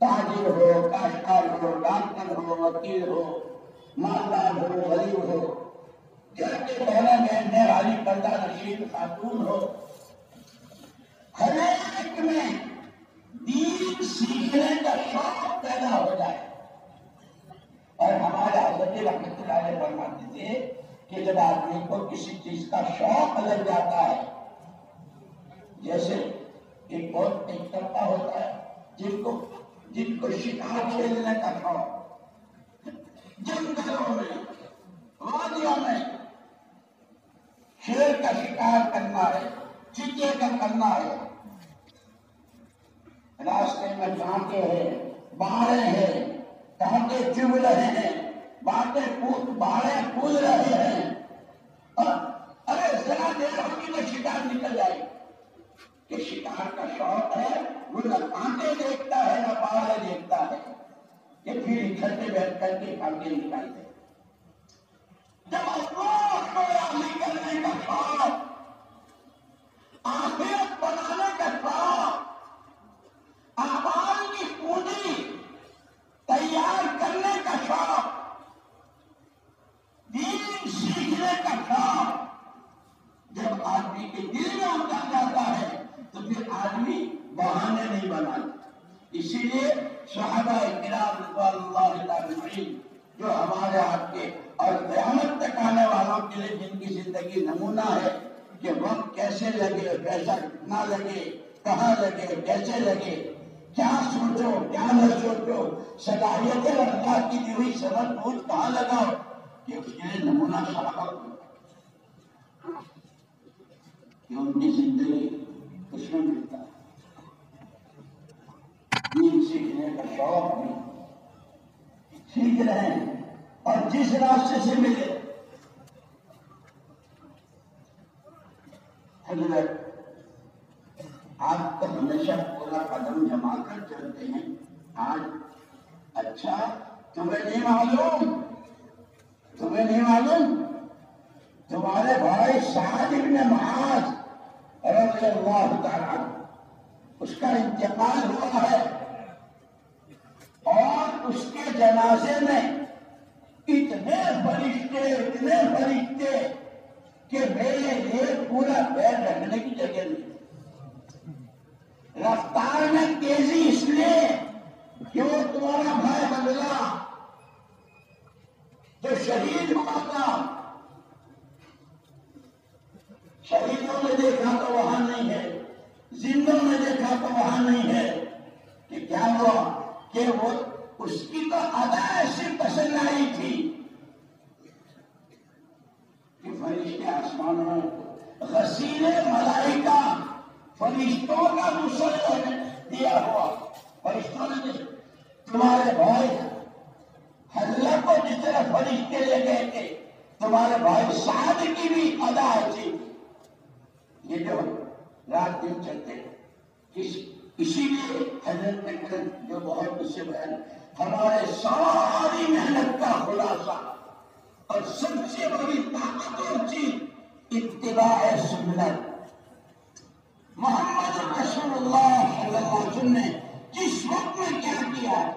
تاجر ہو، کاشتکار ہو، ڈاکٹر ہو، وکیل ہو مالدار ہو غریب ہو گھر کے پہلے میں نہاری پردہ نشین خاتون ہو۔ ہر ایک میں دین سیکھنے کا شوق پیدا ہو جائے۔ اور ہمارے حضرت رحمت اللہ علیہ فرماتے تھے کہ جب آدمی کو کسی چیز کا شوق لگ جاتا ہے، جیسے ایک بہت ایک طبقہ ہوتا ہے، جن کو جن کو شکار کھیلنے کا شوق جنگلوں میں وادیوں میں شیر کا شکار کرنا ہے چیتے کا کرنا ہے راستے میں کانٹے ہیں باڑے ہیں کانٹے چب رہے ہیں باتیں کود باڑے کود رہے ہیں ارے ذرا دیر ہوگی میں شکار نکل جائے کہ شکار کا شوق ہے وہ نہ کانٹے دیکھتا ہے نہ باڑے دیکھتا ہے۔ کہ پھر اکٹھے بیٹھ کر کے کانٹے نکال دے جب اللہ کو نکلنے کا شوق آخرت بنانے کا شوق آباد کی پونجی تیار کرنے کا شوق دین سیکھنے کا شوق جب آدمی کے دل میں اتر جاتا ہے، تو پھر آدمی بہانے نہیں بناتا۔ اسی لیے صحابہ کرام رضوان اللہ اجمعین، جو ہمارے آپ کے اور قیامت تک آنے والوں کے لیے جن کی زندگی نمونہ ہے، کہ وقت کیسے لگے، پیسہ کتنا لگے، کہاں لگے، کیسے لگے، کیا سوچو، کیا نہ سوچو صلاحیت اللہ کی دی ہوئی سبق بوجھ کہاں لگاؤ؟ کہ اس کے لیے نمونہ صحابہ کہ ان کی زندگی اس میں ملتا ہے سیکھنے کا شوق بھی سیکھ رہے ہیں اور جس راستے سے ملے۔ حضرت، آپ تو ہمیشہ پورا قدم جما کر چلتے ہیں۔ آج اچھا تمہیں نہیں معلوم۔ تمہیں نہیں معلوم۔ تمہارے بھائی سعد ابن معاذ رضی اللہ تعالیٰ اس کا انتقال ہوا ہے۔ اور اس کے جنازے میں اتنے فرشتے اتنے فرشتے کہ میرے لیے پورا پیر رکھنے کی جگہ نہیں۔ رفتار میں تیزی اس لیے کہ وہ تمہارا بھائی بدلا جو شہید ہوا تھا، شہیدوں نے دیکھا تو وہاں نہیں ہے، زندوں نے دیکھا تو وہاں نہیں ہے کہ کیا ہوا۔ کہ وہ اس کی تو ادا ایسی پسند آئی تھی کہ فرشتے آسمانوں غسیل ملائکہ، فرشتوں کا مسلم دیا ہوا۔ فرشتوں نے تمہارے بھائی حضرت کو جس طرح فرشتے لے گئے تھے، تمہارے بھائی سعد کی بھی ادا تھی۔ یہ جو رات دن چلتے اسی لیے حضرت اکرم جو بہت اس سے بیان ہمارے ساری محنت کا خلاصہ اور سب سے بڑی طاقتور چیز اتباع سنت۔ محمد رسول اللہ صلی اللہ علیہ وسلم نے جس وقت میں کیا کیا؟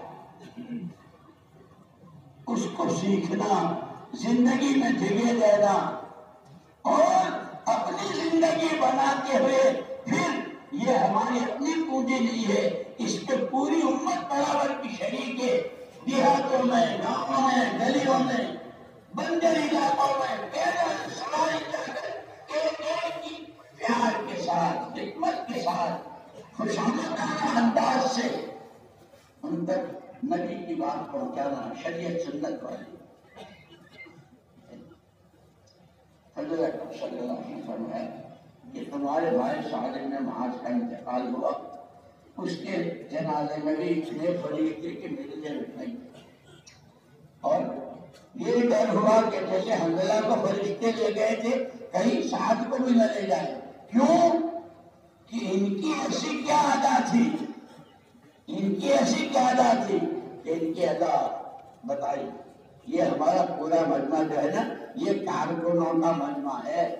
اس کو سیکھنا، زندگی میں جگہ دینا اور اپنی زندگی بناتے ہوئے یہ ہماری اپنی پونجی نہیں ہے، اس پہ پوری امت برابر کی شریک ہے۔ دیہاتوں میں، گاؤں میں، گلیوں میں، بندر علاقوں میں پیدل سواری جا کر ایک ایک کی پیار کے ساتھ، حکمت کے ساتھ، خوشامدانہ انداز سے۔ ان تک نبی کی بات پہنچانا شریعت سنت والی۔ حضرت صلی اللہ علیہ وسلم فرمایا کہ تمہارے بھائی صالح میں معاذ کا انتقال ہوا، اس کے جنازے میں بھی اتنے فرشتے کہ ملنے نہیں اور یہ ڈر ہوا کہ جیسے حنزلہ کو فرشتے لے گئے تھے، کہیں ساتھ کو بھی نہ لے جائے۔ کیوں؟ کہ ان کی ایسی کیا ادا تھی؟ ان کی ایسی کیا ادا تھی کہ ان کی ادا بتائی۔ یہ ہمارا پورا مجمع جو ہے نا، یہ کارکنوں کا مجمع ہے۔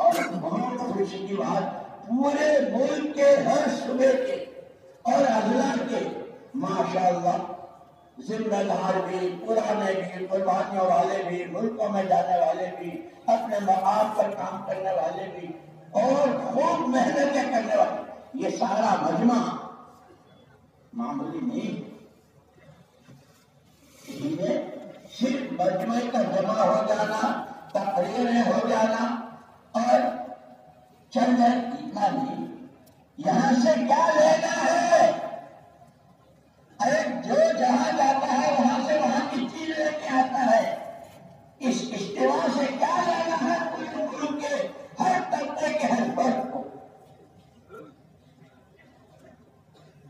اور بہت خوشی کی بات پورے ملک کے ہر صبح کے اور اضلاع کے ماشاء اللہ ذمہ دار بھی پرانے بھی قربانیوں والے بھی ملکوں میں جانے والے بھی اپنے مقام پر کام کرنے والے بھی اور خوب محنتیں کرنے والے یہ سارا مجمع معمولی نہیں صرف مجموعے کا جمع ہو جانا تقریریں ہو جانا اور چند اتنا نہیں یہاں سے کیا لینا ہے؟ ارے، جو جہاں جاتا ہے، وہاں سے وہاں کی چیز لے کے آتا ہے۔ اس اجتماع سے کیا لینا ہے؟ پورے ملک کے ہر طبقے کے ہر فرق کو۔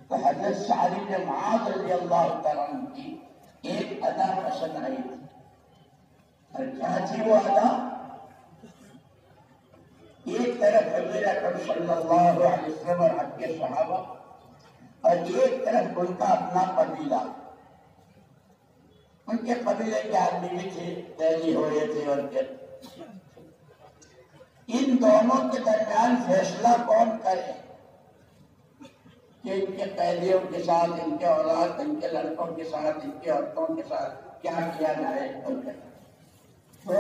تو حضرت شاہی نے معاذ رضی اللہ تعالیٰ کی ایک ادا پسند آئی تھی۔ اور کیا تھی وہ ادا؟ ایک طرف حضور اکرم صلی اللہ علیہ وسلم اور حق کے صحابہ اور ایک طرف ان کا اپنا قبیلہ۔ ان کے قبیلے کے آدمی بھی تھے تیزی ہو رہے تھے اور پھر ان دونوں کے درمیان فیصلہ کون کرے؟ کہ ان کے قیدیوں کے ساتھ، ان کے اولاد، ان کے لڑکوں کے ساتھ، ان کے عورتوں کے ساتھ کیا کیا جائے۔ تو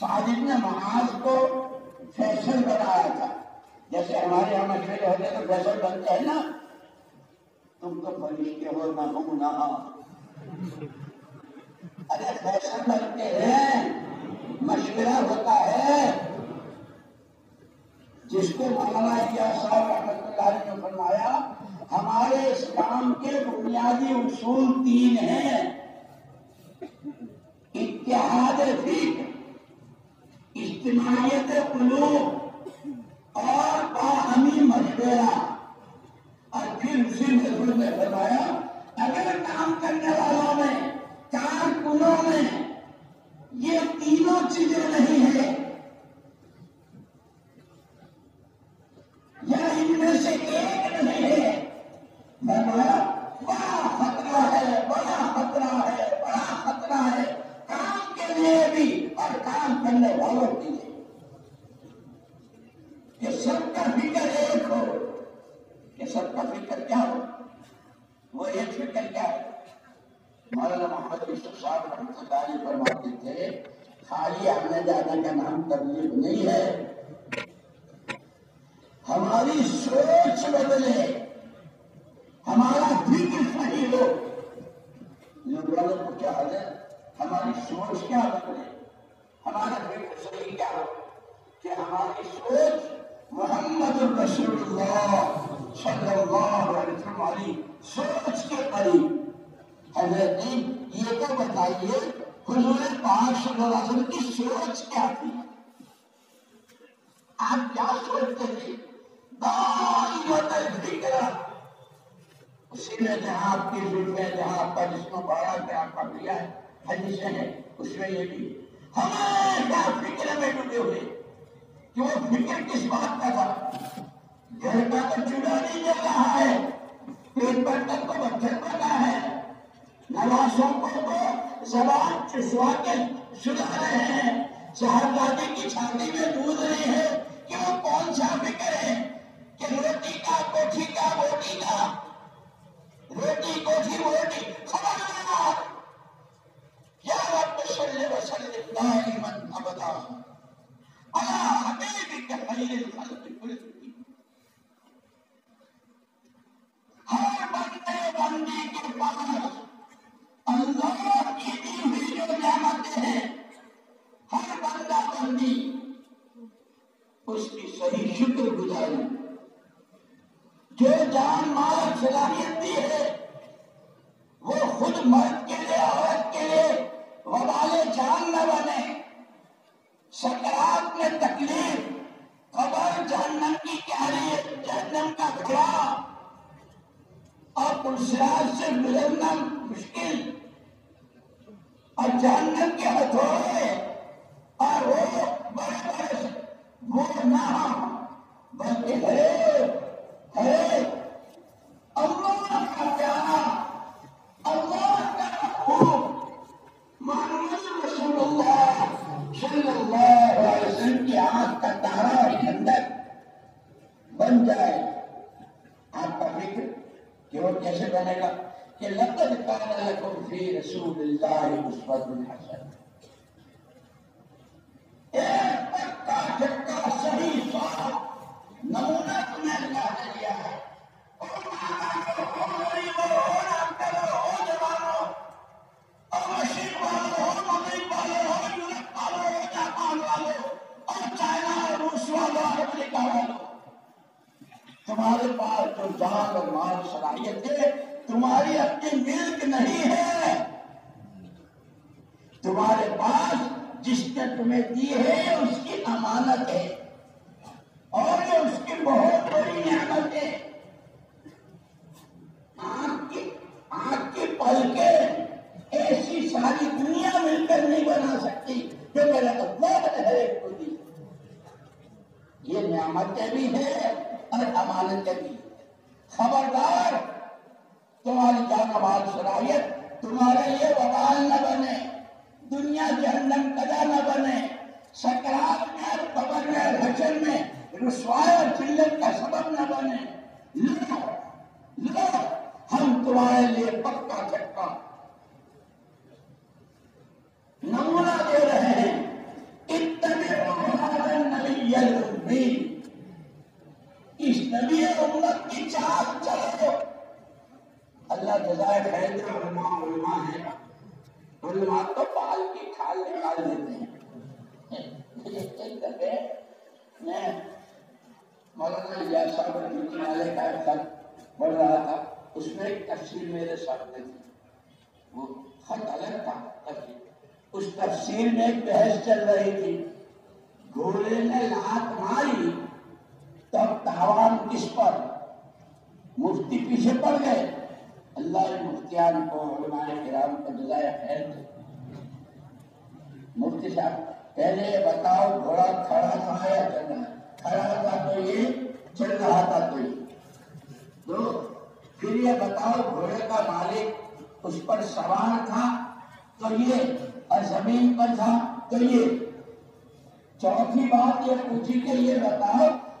ساجد نے محاذ کو فیشن بنایا تھا۔ جیسے ہمارے یہاں مشورے ہوتے تو فیشن بنتے ہیں نا۔ تم تو فرشتے ہو نہ ہوں نہ ارے فیشن بنتے ہیں، مشورہ ہوتا ہے۔ جس کو مولانا صاحب رحمت اللہ نے فرمایا، ہمارے اسلام کے بنیادی اصول تین ہیں۔ اتحاد فکر اجتماعیت قلوب اور باہمی مشورہ۔ اور پھر اسی محفوظ نے بتایا اگر کام کرنے والوں میں کارکنوں میں، یہ تینوں چیزیں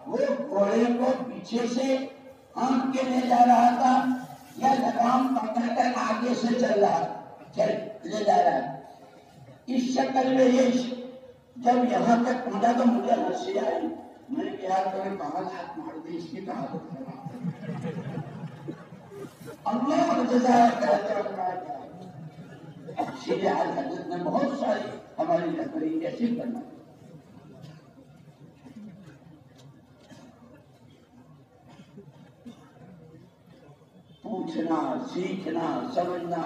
وہ گھوڑے کو پیچھے سے ہم کے لے جا رہا تھا یا لگام پکڑ کر آگے سے چل رہا چل لے جا رہا اس شکل میں یہ جب یہاں تک پہنچا تو مجھے ہنسی آئی۔ میں نے کہا کہ کہاں ہاتھ مار دی، اس کی کہا اللہ جزائر کرتے سیدھے حال حضرت نے بہت ساری ہماری لکڑی کیسی بنا پوچھنا، سیکھنا، سمجھنا،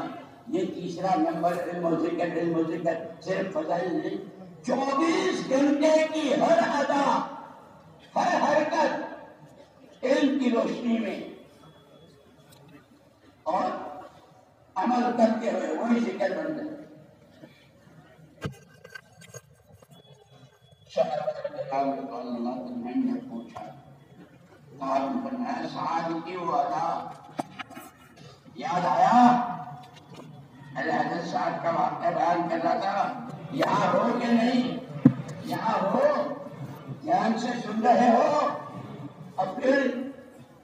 یہ تیسرا نمبر علم و ذکر، علم و ذکر صرف فضائل نہیں، چوبیس گھنٹے کی ہر ادا، ہر حرکت علم کی روشنی میں۔ اور عمل کرتے ہوئے وہی ذکر بن جائے میں نے پوچھا سعاد کی وہ ادا یاد آیا؟ حضرت صاحب کا واقعہ بیان کر رہا تھا، یہاں ہو کہ نہیں؟ یہاں ہو دھیان سے سن رہے ہو، اور پھر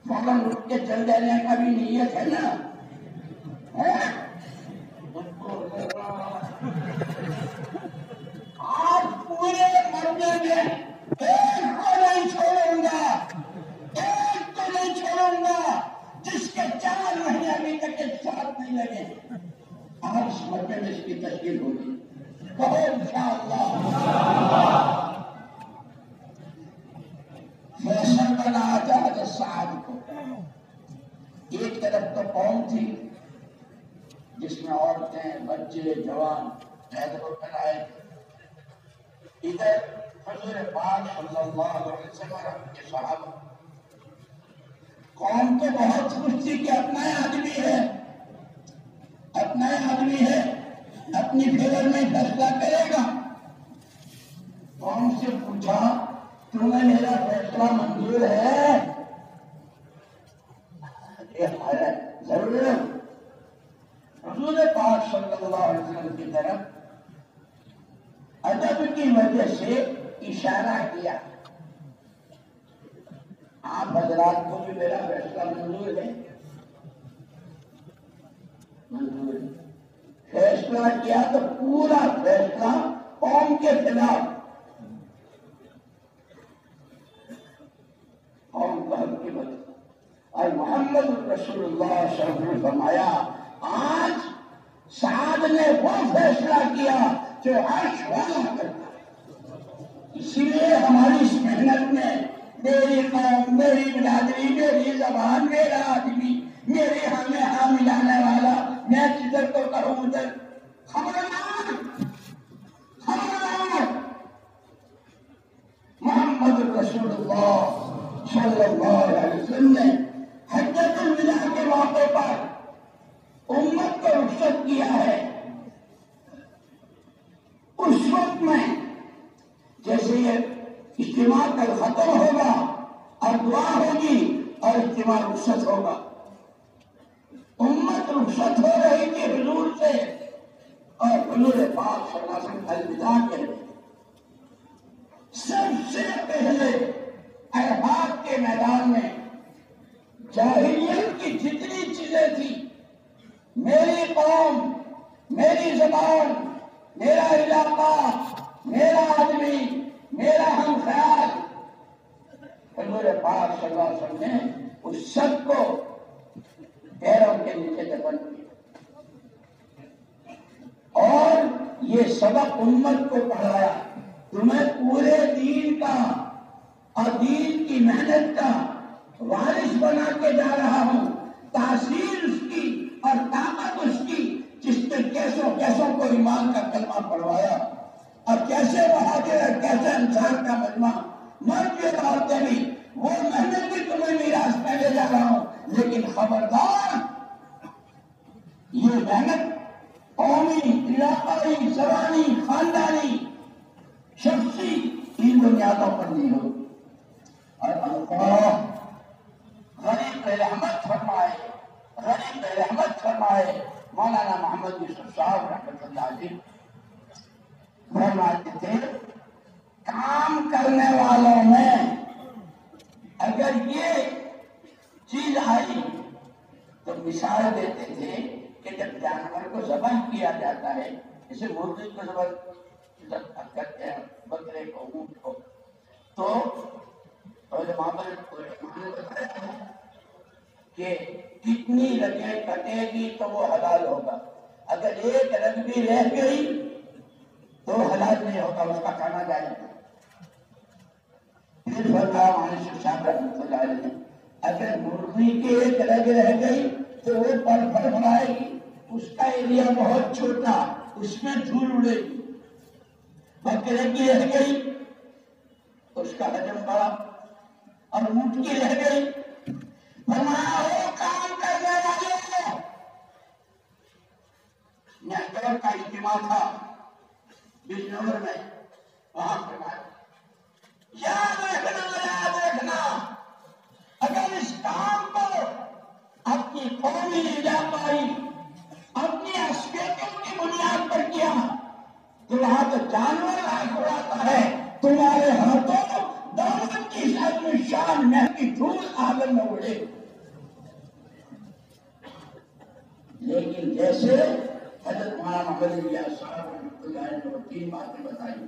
فوراً اٹھ کے چل جانے کا بھی نیت ہے نا؟ ہاں؟ آج پورے مرنے میں ایک کو نہیں چھوڑوں گا، ایک کو نہیں چھوڑوں گا۔ جس کے چار مہینے ابھی تک ایک ساتھ نہیں لگے، آج اس میں اس کی تشکیل ہوگی۔ بہت انشاءاللہ۔ فیصل بنا جہاز سعد کو ایک طرف تو قوم تھی، جس میں عورتیں، بچے، جوان پیدا ہو کر آئے۔ ادھر حضور پاک صلی اللہ علیہ وسلم کے صحابہ قوم تو بہت خوش تھی کہ اپنا آدمی ہے۔ اپنا آدمی ہے۔ اپنی فیور میں فیصلہ کرے گا۔ قوم سے پوچھا، تمہیں میرا فیصلہ منظور ہے؟ ضرور۔ حضور پاک صلی اللہ علیہ وسلم کی طرف ادب کی وجہ سے اشارہ کیا۔ آپ حضرات کو بھی میرا فیصلہ منظور ہے۔ منظور۔ ہے فیصلہ کیا تو پورا فیصلہ قوم کے خلاف۔ قوم کا کی وجہ اور محمد رسول اللہ صلی اللہ علیہ وسلم فرمایا، آج سعد نے وہ فیصلہ کیا جو عرش والا کرتا اسی لیے ہماری اس محنت میں میری قوم، میری برادری، میری زبان، میرا آدمی، میرے ہاں میں ہاں ملانے والا، میں جدھر کو کہوں ادھر۔ خبردار خبردار محمد رسول اللہ صلی اللہ علیہ وسلم نے حجت الوداع کے موقع پر امت کو رخصت کیا ہے۔ اس وقت میں جیسے یہ اجتماع کل ختم ہوگا اور دعا ہوگی اور اجتماع رخصت ہوگا۔ امت رخصت ہو رہی تھی حضور سے اور حضور پاک صلی اللہ علیہ وسلم الوداع کے سب سے پہلے احباب کے میدان میں جاہلیت کی جتنی چیزیں تھی میری قوم، میری زبان، میرا علاقہ، میرا آدمی میرا ہم خیال حضور پاک صلی اللہ علیہ وسلم نے اس سب کو پیروں کے نیچے دفن کیا۔ اور یہ سبق امت کو پڑھایا۔ تمہیں پورے دین کا اور دین کی محنت کا وارث بنا کے جا رہا ہوں۔ تاثیر اس کی اور طاقت اس کی جس نے کیسوں کیسوں کو ایمان کا کلمہ پڑھوایا۔ اور کیسے بہادر اور کیسے انسان کا مجمع؟ مر کے بات بھی وہ محنت بھی تمہیں میراث میں لے جا رہا ہوں، لیکن خبردار یہ محنت قومی، علاقائی زبانی خاندانی، شخصی ان بنیادوں پر نہیں ہو اور اللہ غریب رحمت فرمائے، غریب رحمت فرمائے، مولانا محمد یوسف صاحب رحمت اللہ علیہ فرماتے تھے کام کرنے والوں میں اگر یہ چیز آئی، تو مثال دیتے تھے کہ جب جانور کو ذبح کیا جاتا ہے جیسے مرغی کو ذبح کرتے ہیں، بکرے کو، اونٹ کو، تو بتایا کہ کتنی رگیں کٹے گی تو وہ حلال ہوگا۔ اگر ایک رگ بھی رہ گئی تو حلال نہیں ہوگا اس کا کھانا جائے پھر بتا مانش صاحب رحمت اللہ علیہ اگر مرغی کی ایک رگ رہ گئی تو وہ پڑ پڑ بنائے گی اس کا ایریا بہت چھوٹا اس میں دھول اڑے گی بکرے کی رہ گئی اس کا حجم بڑا اور اونٹ کی رہ گئی فرمایا وہ کام کرنے والے نیٹورک کا اجتماع تھا بجنور میں وہاں فرمایا یاد رکھنا یاد رکھنا اگر اس کام کو اپنی قومی علاقائی اپنی عصبیتوں کی بنیاد پر کیا تو وہاں تو جانور آگ اڑاتا ہے، تمہارے ہاتھوں دولت کی شاید شان مہنگی دھول آگن میں اڑے۔ لیکن جیسے حضرت مولانا محمد علی صاحب رحمۃ اللہ نے تین باتیں بتائی۔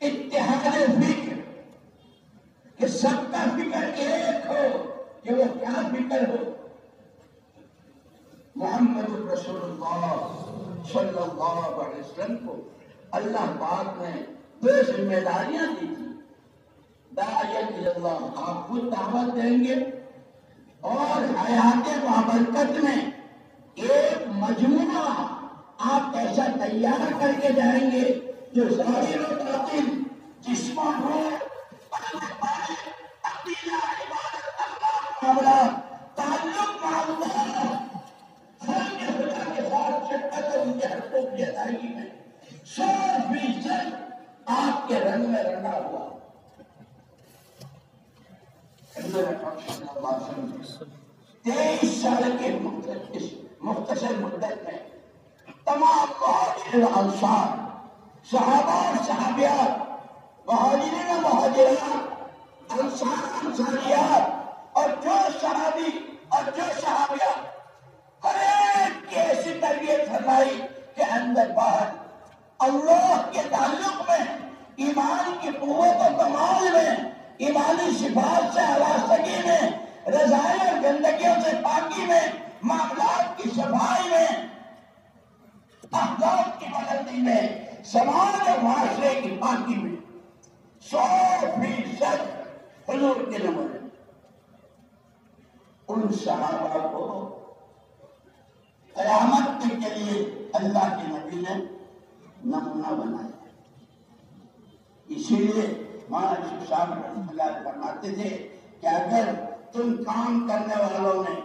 اتحاد فکر کہ سب کا فکر ایک ہو، کہ وہ کیا فکر ہو۔ محمد رسول اللہ صلی اللہ علیہ وسلم کو اللہ پاک نے دو ذمہ داریاں دی تھی دعیت اللہ، آپ کو دعوت دیں گے اور حیات بابرکت میں ایک مجموعہ آپ ایسا تیار کر کے جائیں گے جو ظاہر و باطن جسم ہو تعلق معلومات کے ساتھ شرکت ان کے حقوق کی ادائیگی میں سو فیصد آپ کے رنگ میں رنگا ہوا۔ تیئیس سال کے مختصر مدت میں تمام مہاجر انصار، صحابہ اور صحابیات، مہاجرین و مہاجرات، انصار انصاریات اور جو صحابی اور جو صحابیات ہر ایک کی ایسی تربیت فرمائی کہ اندر باہر اللہ کے تعلق میں، ایمان کی قوت و کمال میں، ایمانی صفات سے آراستگی میں رضائی اور گندگیوں سے پاکی میں معاملات کی صفائی میں احداف کی بلندی میں، سماج اور معاشرے کی پاکی میں سو فیصد حضور کے نمبر ان صحابہ کو قیامت کے لیے اللہ کے نبی نے نمونہ بنایا۔ اسی لیے مہاراج صاحب رحمۃ اللہ فرماتے تھے کہ اگر تم کام کرنے والوں نے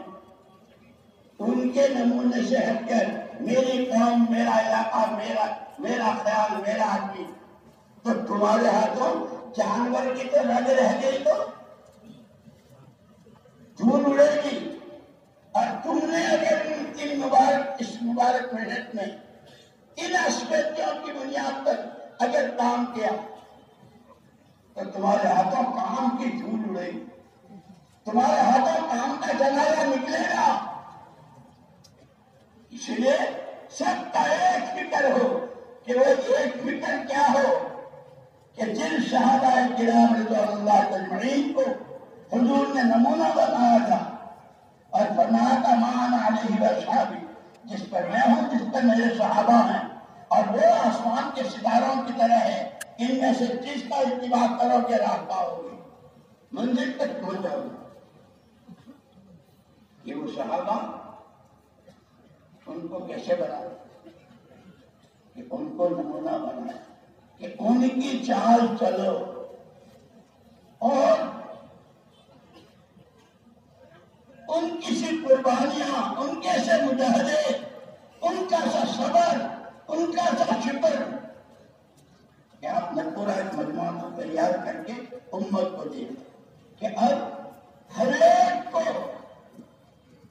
ان کے نمونے سے ہٹ کر میری قوم، میرا علاقہ، میرا میرا خیال، میرا آدمی۔ تو تمہارے ہاتھوں جانور کی تو رگ رہ گئی تو؟ دھول اڑے گی۔ اور تم نے اگر ان مبارک، اس مبارک محنت میں ان اسپیتوں کی بنیاد پر اگر کام کیا، تو تمہارے ہاتھوں کام کی دھول اڑے گی۔ تمہارے ہاتھوں کام کا جنازہ نکلے گا۔ اس لیے سب کا ایک فکر ہو کہ وہ ایک فکر کیا ہو کہ جن شہادہ کرام رضا اللہ تجمعین کو حضور نے نمونہ بنایا تھا اور فرمایا تھا مان علیہ وصحابی جس پر میں ہوں، جس پر میرے صحابہ ہیں۔ اور وہ آسمان کے ستاروں کی طرح ہے۔ ان میں سے جس کا اتباع کرو گے راستہ ہوگی منزل تک پہنچ جاؤ گے۔ کہ وہ صحابہ ان کو کیسے بنا کہ ان کو نمونہ بنا کہ ان کی چال چلو۔ اور ان کی سی قربانیاں، ان کے سے مجاہدے، ان کا سا صبر، ان کا سا شکر کہ آپ نے پورا ایک مجموعہ کو تیار کر کے امت کو دے کہ اب ہر ایک کو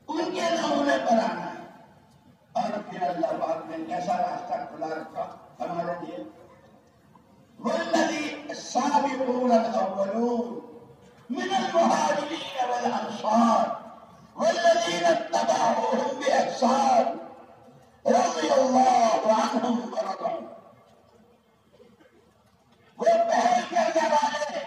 ان کے نمونے پر آنا۔ ہے اور پھر اللہ پاک نے کیسا راستہ کھلا رکھا ہمارے لیے۔ والذی سابقون الاولون من المهاجرين والانصار والذین اتبعوهم باحسان رضی اللہ عنہم ورضوا۔ وہ پہل کرنے والے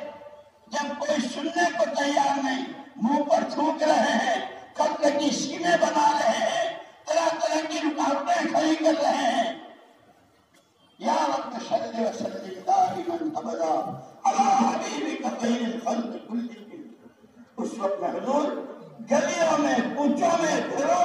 جب کوئی سننے کو تیار نہیں، منہ پر تھوک رہے ہیں قبل کی سینے بنا رہے ہیں طرح طرح کی رکاوٹیں کھڑی کر رہے ہیں یا وقت شرد و سلم دائمًا ابدا علی حبیبک خیر الخلق کل اس وقت حضور گلیوں میں کوچوں میں، گھروں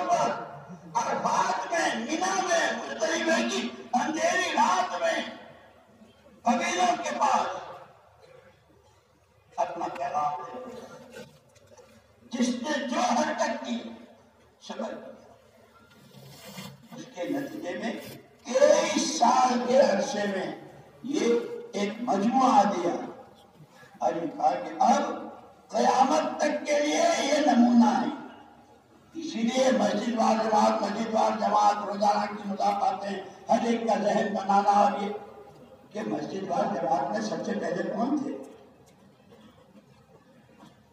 لم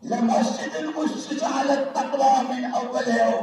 لمسجد أسس على التقوى من أول يوم.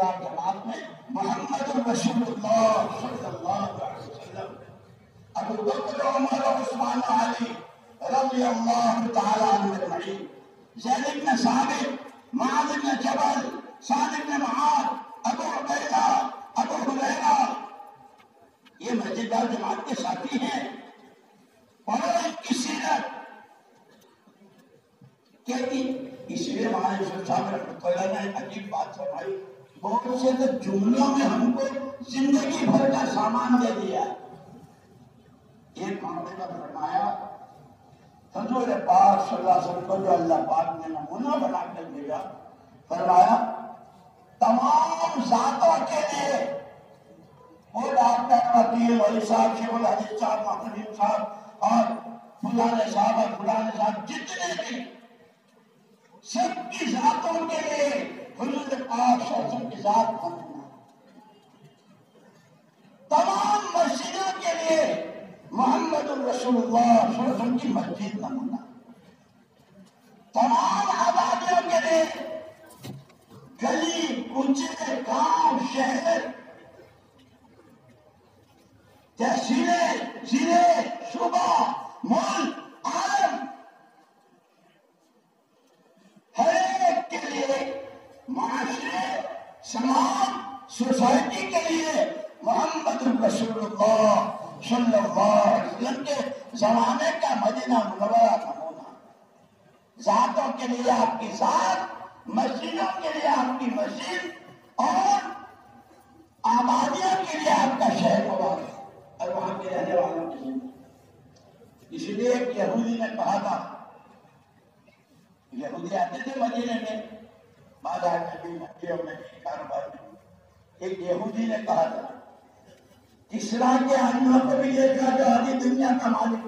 اللہ کے ہاتھ محمد رسول اللہ صلی اللہ علیہ وسلم ابو بکر عمر عثمان علی رضی اللہ تعالیٰ عنہ اجمعین زید بن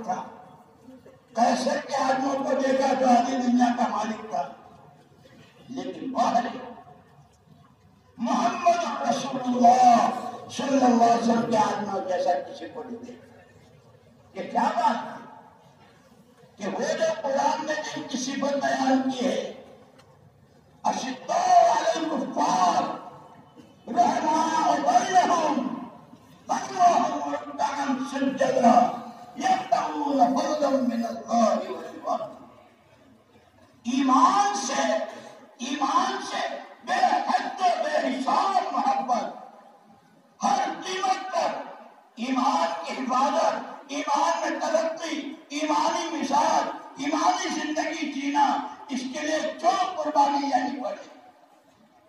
مالک تھا۔ کیسے کے آدمیوں کو دیکھا جو آدھی دنیا کا مالک تھا۔ لیکن باہر محمد رسول اللہ صلی اللہ علیہ وسلم کے آدمیوں جیسا کسی کو نہیں دیکھا۔ یہ کیا بات ہے؟ کہ وہ جو قرآن نے جن کی صفت بیان کی ہے اشدو علی الکفار، رحماء بینہم بینہم رکعن سجدہ یبتغون فضلا من اللہ ورضوانہ ایمان سے ایمان سے بے حد و بے حساب محبت، ہر قیمت پر ایمان کی حفاظت، ایمان میں ترقی، ایمانی مثال ایمانی زندگی جینا، اس کے لیے جو قربانی یعنی پڑے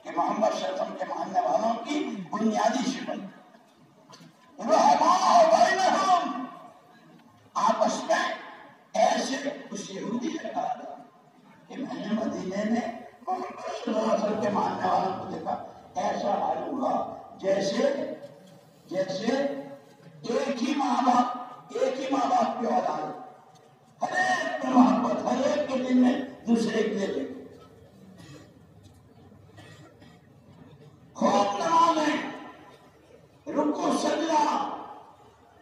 کہ محمد صلی اللہ علیہ وسلم کے ماننے والوں کی بنیادی صفت۔ رحماء بینہم آپس میں ایسے اس یہودی نے کہا تھا کہ میں نے مدینے میں محمد صلی اللہ علیہ وسلم کے ماننے والوں کو دیکھا۔ ایسا معلوم ہوا جیسے جیسے ایک ہی ماں باپ، ایک ہی ماں باپ کی اولاد ہر ایک میں محبت، ہر ایک کے دل میں دوسرے کے لیے۔ خوب نمازیں رکو سجدہ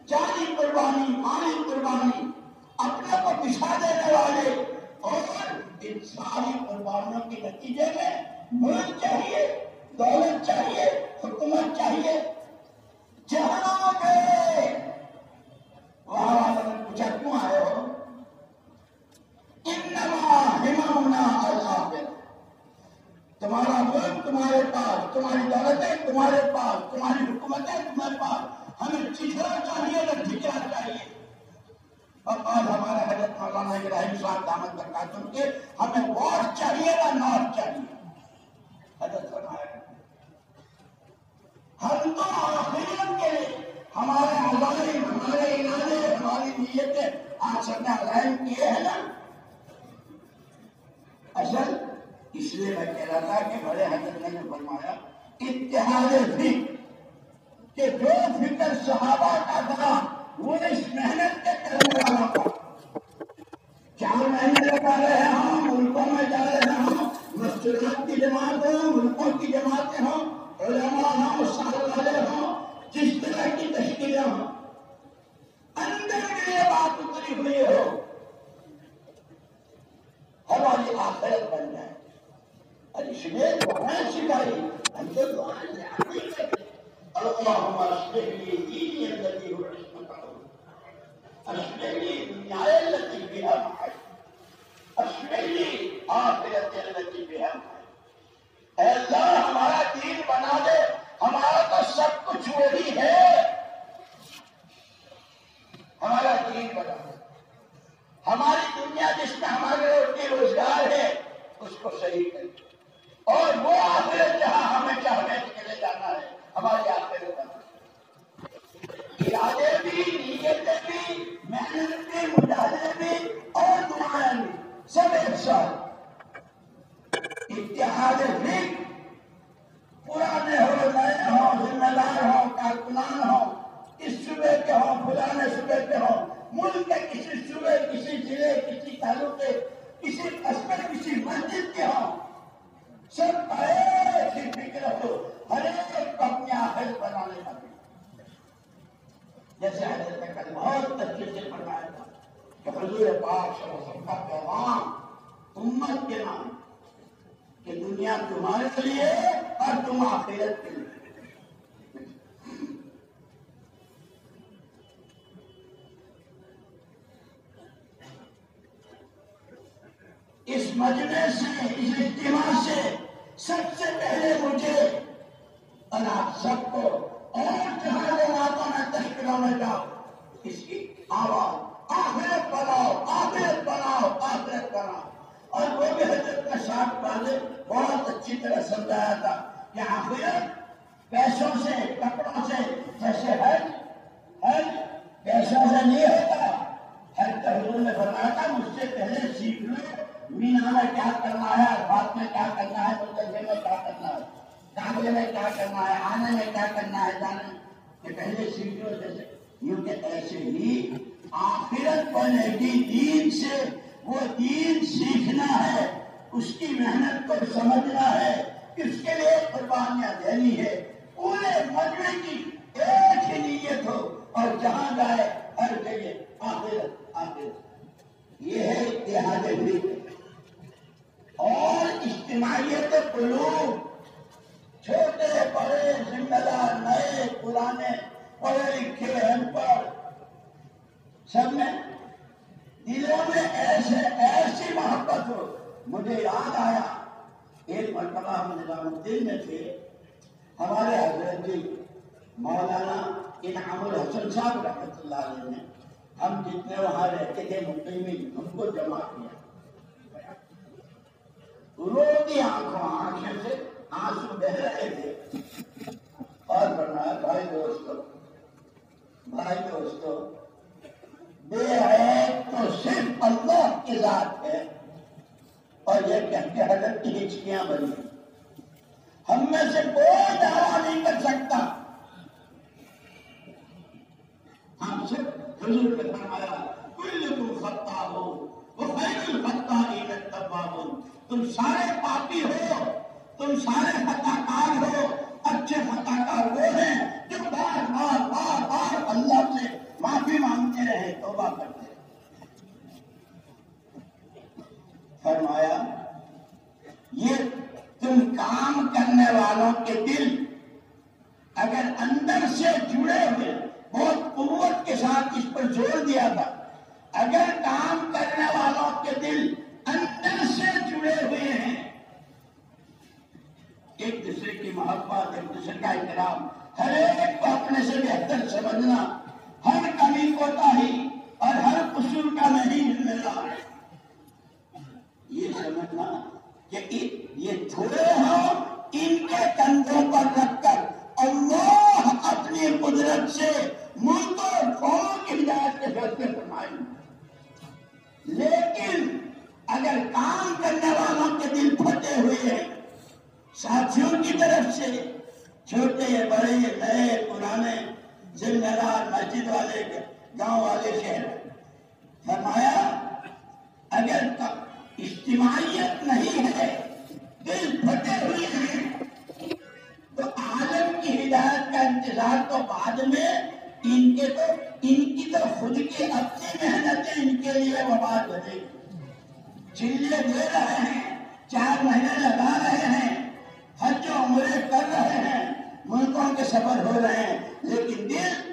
جانی قربانی مالی قربانی، اپنے کو پچھا دینے والے اور ان ساری قربانیوں کے نتیجے میں ملک چاہیے، دولت چاہیے، حکومت چاہیے جہاں گئے وہاں والوں نے پوچھا کیوں آئے ہو؟ انما ہمامنا تمہارا ملک، تمہارے پاس، تمہاری دولتیں، تمہارے پاس، تمہاری حکومتیں، تمہارے پاس۔ ہمیں چچرا چاہیے نہ ٹھکرا چاہیے۔ اور آج ہمارا حضرت مولانا ابراہیم صاحب دامت برکاتم کے ہمیں واٹ چاہیے نہ نارتھ چاہیے؟ حضرت فرمایا، ہم تو آخریت کے لیے ہمارے مظاہر ہمارے ارادے، ہماری نیتیں آج سب نے عزائم کیے ہیں نا۔ اصل اس لیے میں کہہ رہا تھا کہ بڑے حضرت نے فرمایا، اتحاد فکر کہ جو فکر صحابہ کا تھا وہ اس محنت کے کرنے والا تھا۔ چار مہینے لگا رہے ہوں ملکوں میں جا رہے ہوں مسجدات کی جماعت ہوں، ملکوں کی جماعتیں ہوں، علماء ہوں سال والے ہوں، جس طرح کی تشکیلیں ہوں۔ اندر میں یہ بات اتری ہوئی ہو اجتماعیت قلوب چھوٹے بڑے ذمہ دار نئے پرانے پڑھے لکھے ان پر سب میں دلوں میں ایسے ایسی محبت ہو، مجھے یاد آیا، ایک مرتبہ ہم نظام الدین میں تھے، ہمارے حضرت جی مولانا انعام الحسن صاحب رحمۃ اللہ علیہ نے، ہم جتنے وہاں رہتے تھے ممبئی میں ہم کو جمع کیا۔ روتی آنکھوں آنکھیں سے آنسو بہ رہے تھے۔ اور فرمایا، بھائی دوستو بھائی دوستو بے ہے تو صرف اللہ کی ذات ہے۔ اور یہ کہہ کے حضرت کی ہچکیاں بنی۔ ہم میں سے کوئی دعویٰ نہیں کر سکتا۔ ہم صرف حضور نے فرمایا کل تم خطا ہو وہ خیر الخطا ہی تم سارے پاپی ہو، تم سارے خطا کار ہو، اچھے خطا کار وہ ہیں جو بار بار بار بار اللہ سے معافی مانگتے رہے، توبہ کرتے رہے۔ فرمایا، یہ تم کام کرنے والوں کے دل اگر اندر سے جڑے ہوئے، بہت قوت کے ساتھ اس پر زور دیا تھا، اگر کام کرنے والوں کے دل اندر سے جڑے ہوئے ہیں۔ ایک دوسرے کی محبت، ایک دوسرے کا احترام، ہر ایک کو اپنے سے بہتر سمجھنا، ہر کمی کو تاہی اور ہر قصور کا نہیں ملنا۔ یہ سمجھنا کہ یہ تھوڑے ہوں ان کے کندھوں پر رکھ کر اللہ اپنی قدرت سے ملک اور قوم کی ہدایت کے فیصلے فرمائیں لیکن اگر کام کرنے والوں کے دل پھٹے ہوئے ہیں، ساتھیوں کی طرف سے چھوٹے بڑے نئے پرانے ذمہ دار مسجد والے، گاؤں والے شہر۔ فرمایا، اگر اجتماعیت نہیں ہے، دل پھٹے ہوئے ہیں، تو عالم کی ہدایت کا انتظار تو بعد میں ان کے تو، ان کی تو خود کی اپنی محنتیں ان کے لیے وباد بنے گی۔ چلے دے رہے ہیں، چار مہینے لگا رہے ہیں حج و عمرے کر رہے ہیں، ملکوں کے سفر ہو رہے ہیں، لیکن دل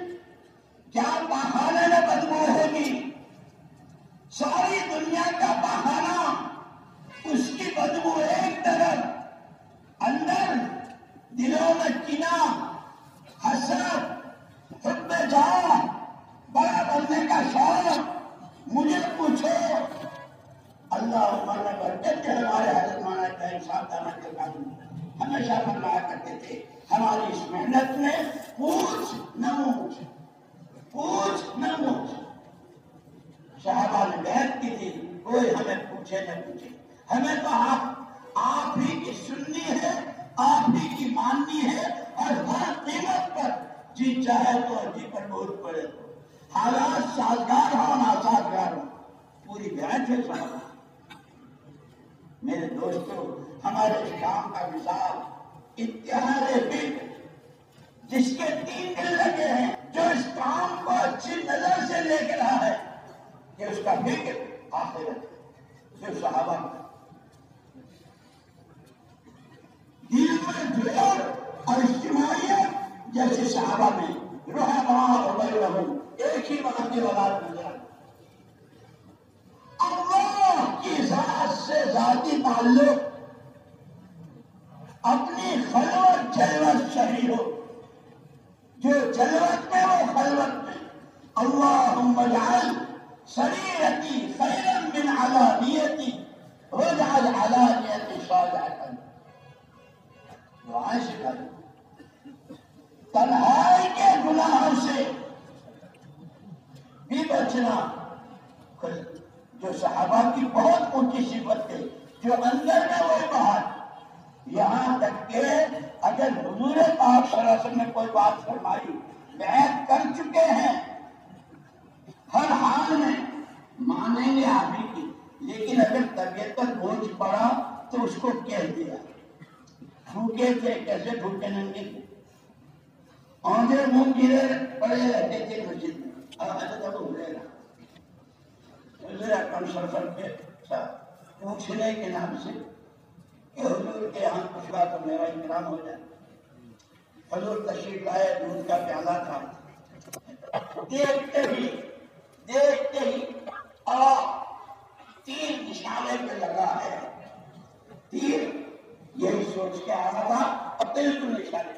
یہی سوچ کے آ تھا اب بالکل نشانے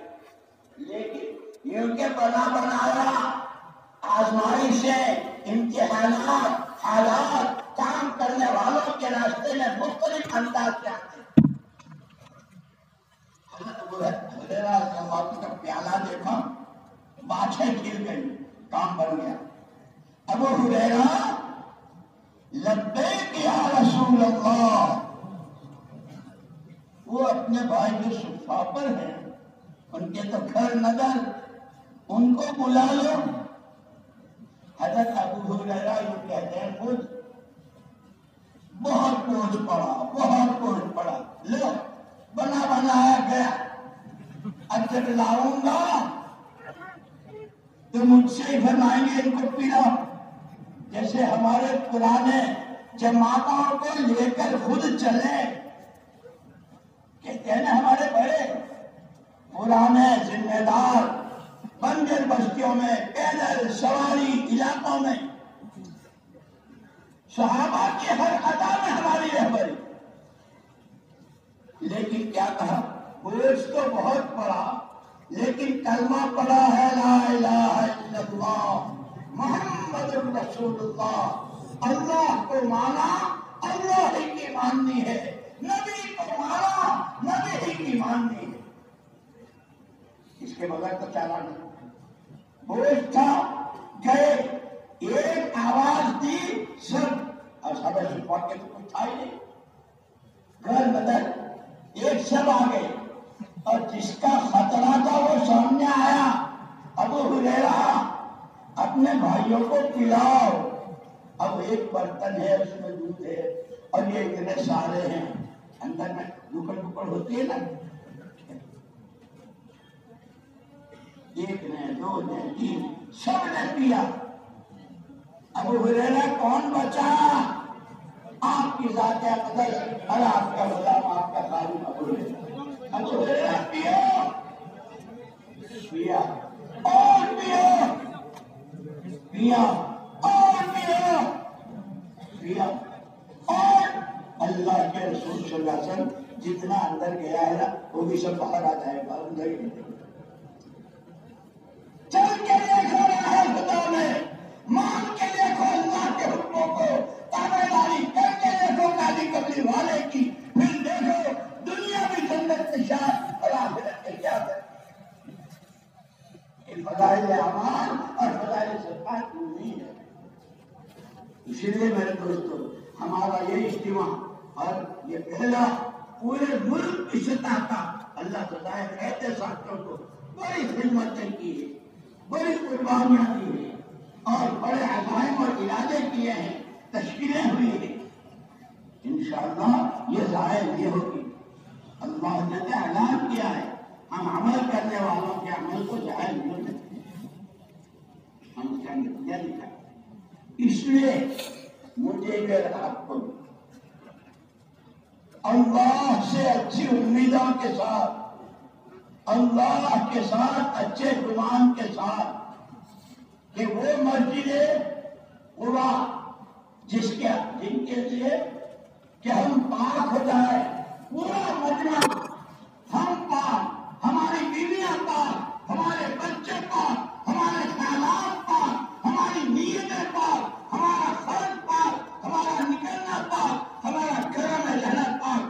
لیکن یوں کے بنا بنایا آزمائش امتحانات، حالات کام کرنے والوں کے راستے میں مختلف انداز سے آتے کا پیالہ دیکھا باچھیں کھل گئی کام بن گیا۔ ابو ہریرا لبیک یا رسول اللہ وہ اپنے بھائی جو صفا پر ہیں، ان کے تو گھر نظر ان کو بلا لو۔ حضرت ابو ہریرا یہ کہتے ہیں خود بہت بوجھ پڑا، بہت بوجھ پڑا۔ لو، بنا بنایا گیا۔ اب جب لاؤں گا تو مجھ سے ہی فرمائیں گے ان کو پیڑا جیسے ہمارے پرانے جماعتوں کو لے کر خود چلے کہتے ہیں نا ہمارے بڑے پرانے ذمہ دار بنجر بستیوں میں، پیدل سواری علاقوں میں۔ صحابہ کے ہر ادا میں ہماری رہبری۔ لیکن کیا کہا؟ بوجھ تو بہت پڑا لیکن کلمہ پڑا ہے، لا الہ الا اللہ، محمد رسول اللہ۔ اللہ کو مانا، اللہ ہی کی ماننی ہے۔ نبی کو مانا نبی ہی کی ماننی ہے۔ اس کے بغیر تو چلا نہیں۔ بوجھ تھا، گئے، ایک آواز دی، سب۔ اور سب ایسے پڑھ کے تو کچھ تھا ہی نہیں۔ گھر بدل ایک سب آ گئے۔ اور جس کا خطرہ تھا وہ سامنے آیا۔ ابو ہریرا اپنے بھائیوں کو پلاؤ اب ایک برتن ہے، اس میں دودھ ہے۔ اور یہ اتنے سارے ہیں۔ اندر میں ڈکڑ ڈکڑ ہوتی ہے نا۔ ایک نے دو نے تین، سب نے پیا ابو ہریرا کون بچا؟ آپ کی ذات قدر اور آپ کا غلام آپ کا خالق ابو ہریرا ابو ہریرا پیو۔ پیا اور پیو۔ پیا اور پیو۔ پیا اور اللہ کے رسول صلی اللہ علیہ وسلم جتنا اندر گیا ہے نا، وہ بھی سب باہر آ جائے گا اندر ہی چل کے دیکھو رہا ہے خدا میں، مان کے دیکھو اللہ کے حکموں کو۔ بڑی اور بڑے عزائم اور ارادے کیے ہیں تشکیلیں ہوئی ہیں انشاءاللہ یہ ظاہر یہ ہوگی اللہ نے اعلان کیا ہے ہم عمل کرنے والوں کے عمل کو ظاہر نہیں کرتے ہم اس کا نتیجہ دکھائیں اس لیے مجھے اگر آپ کو اللہ سے اچھی امیدوں کے ساتھ، اللہ کے ساتھ، اچھے گمان کے ساتھ کہ وہ مسجد قبا جس کے جن کے لیے کہ ہم پاک ہو جائے پورا مجمع، ہم پاک، ہماری بیویاں پاک، ہمارے بچے پاک، ہمارے خیالات پاک، ہماری نیتیں پاک، ہمارا فرض پاک، ہمارا نکلنا پاک، ہمارا گھر میں رہنا پاک۔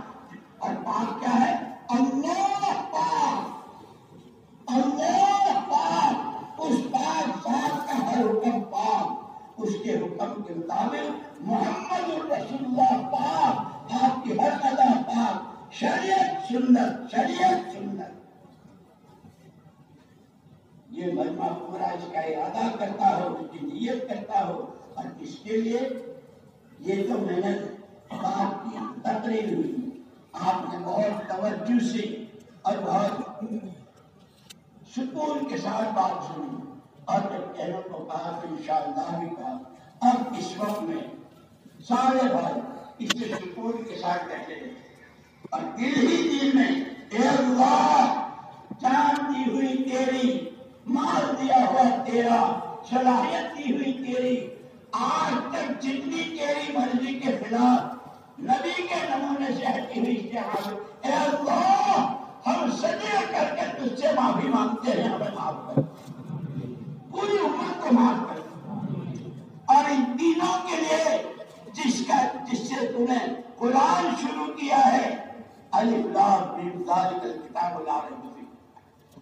اور پاک کیا ہے؟ اللہ ذات کا ہر حکم پاک، اس کے حکم کے مطابق محمد الرسول اللہ پاک، آپ کی ہر ادا پاک، شریعت سنت شریعت سنت۔ یہ مجمع پورا اس کا ارادہ کرتا ہو، اس کی نیت کرتا ہو، اور اس کے لیے یہ تو میں نے کی تقریر ہوئی، آپ نے بہت توجہ سے اور بہت سکون کے ساتھ بات سنی۔ اور جب کہنے کو کہا تو انشاءاللہ بھی کہا۔ اب اس وقت میں سارے بھائی اسے سکون کے ساتھ کہتے ہیں۔ اور دل ہی دل میں اے اللہ، جان دی ہوئی تیری، مال دیا ہوا تیرا، صلاحیت دی ہوئی تیری، آج تک جتنی تیری مرضی کے خلاف نبی کے نمونے سے ہٹی ہوئی اشتہار، اے اللہ، ہم سجے کر کے تجھ سے معافی مانگتے ہیں، ہمیں معاف کر۔ پوری عمر کو معاف کر اور ان تینوں کے لیے جس کا جس سے تم نے قرآن شروع کیا ہے الف لام میم ذالک الکتاب لا ریب فیہ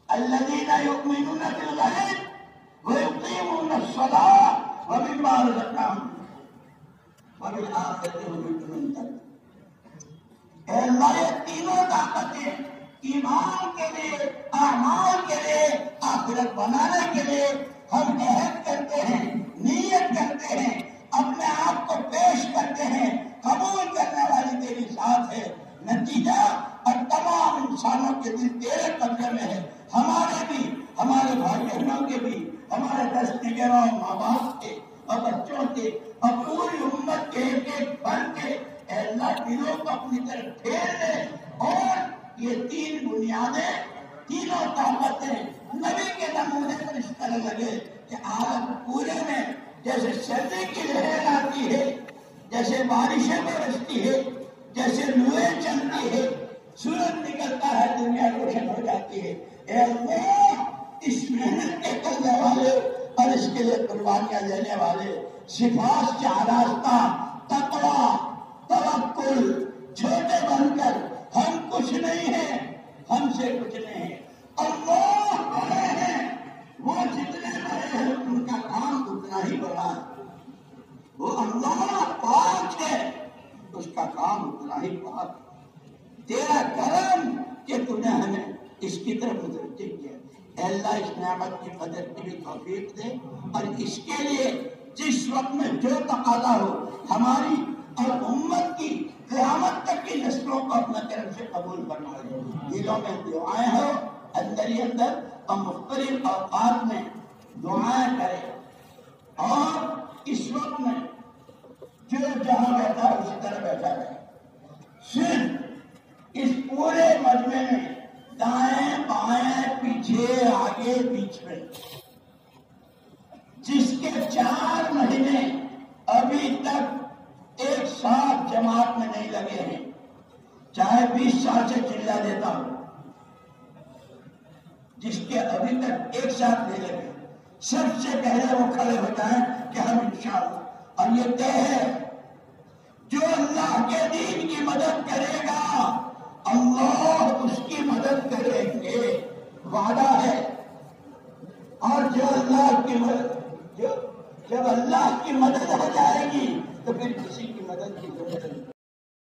الذین یؤمنون بالغیب ویقیمون الصلاة ومما رزقناهم۔ وبالآخرة هم یؤمنون اے اللہ، یہ تینوں طاقتیں ایمان کے لیے، اعمال کے لیے، آخرت بنانے کے لیے ہم عہد کرتے ہیں، نیت کرتے ہیں، اپنے آپ کو پیش کرتے ہیں، قبول کرنے والی تیری ساتھ ہے۔ نتیجہ اور تمام انسانوں کے دل تیرے قبضے میں ہے۔ ہمارے بھی، ہمارے بھائی بہنوں کے بھی، ہمارے دس نگروں ماں باپ کے اور بچوں کے، اور پوری امت کے ایک ایک بن کے اے اللہ دلوں کو اپنی طرف پھیر دے۔ اور یہ تین بنیادیں، تینوں طاقتیں نبی کے نمونے پر اس طرح لگے کہ عالم پورے میں جیسے سردی کی لہر آتی ہے، جیسے بارشیں برستی ہے، جیسے لوہیں چلتی ہے، سورج نکلتا ہے، دنیا روشن ہو جاتی ہے۔ اے اللہ، اس محنت کے کرنے والے اور اس کے لیے قربانیاں دینے والے سفاس سے آراستہ تقوی، توکل چھوٹے بن کر ہم کچھ نہیں ہیں، ہم سے کچھ نہیں ہے۔ اللہ بڑے ہیں وہ جتنے بڑے ہیں ان کا کام اتنا ہی بڑا ہے وہ اللہ پاک ہے اس کا کام اتنا ہی پاک ہے تیرا کرم کہ تو نے ہمیں اس کی طرف متوجہ کیا اے اللہ اس نعمت کی قدر کی بھی توفیق دے اور اس کے لیے جس وقت میں جو تقاضا ہو، ہماری اور امت کی قیامت تک کی نسلوں کو اپنا طرف سے قبول کرنا ہے دلوں میں دعائیں ہو اندر ہی اندر اور مختلف اوقات میں دعائیں کرے اور اس وقت میں جو جہاں بیٹھا ہے، اسی طرح بیٹھا رہے صرف اس پورے مجمع میں دائیں بائیں، پیچھے، آگے پیچھے جس کے چار مہینے ابھی تک ایک ساتھ جماعت میں نہیں لگے ہیں، چاہے بیس سال سے چلا دیتا ہوں۔ جس کے ابھی تک ایک ساتھ نہیں لگے۔ سب سے پہلے وہ کھڑے ہو جائیں کہ ہم انشاءاللہ، اور یہ طے ہے، جو اللہ کے دین کی مدد کرے گا، اللہ اس کی مدد کریں گے۔ وعدہ ہے۔ اور جو اللہ کی مدد جب اللہ کی مدد ہو جائے گی، تو پھر کسی کی مدد کی ضرورت نہیں۔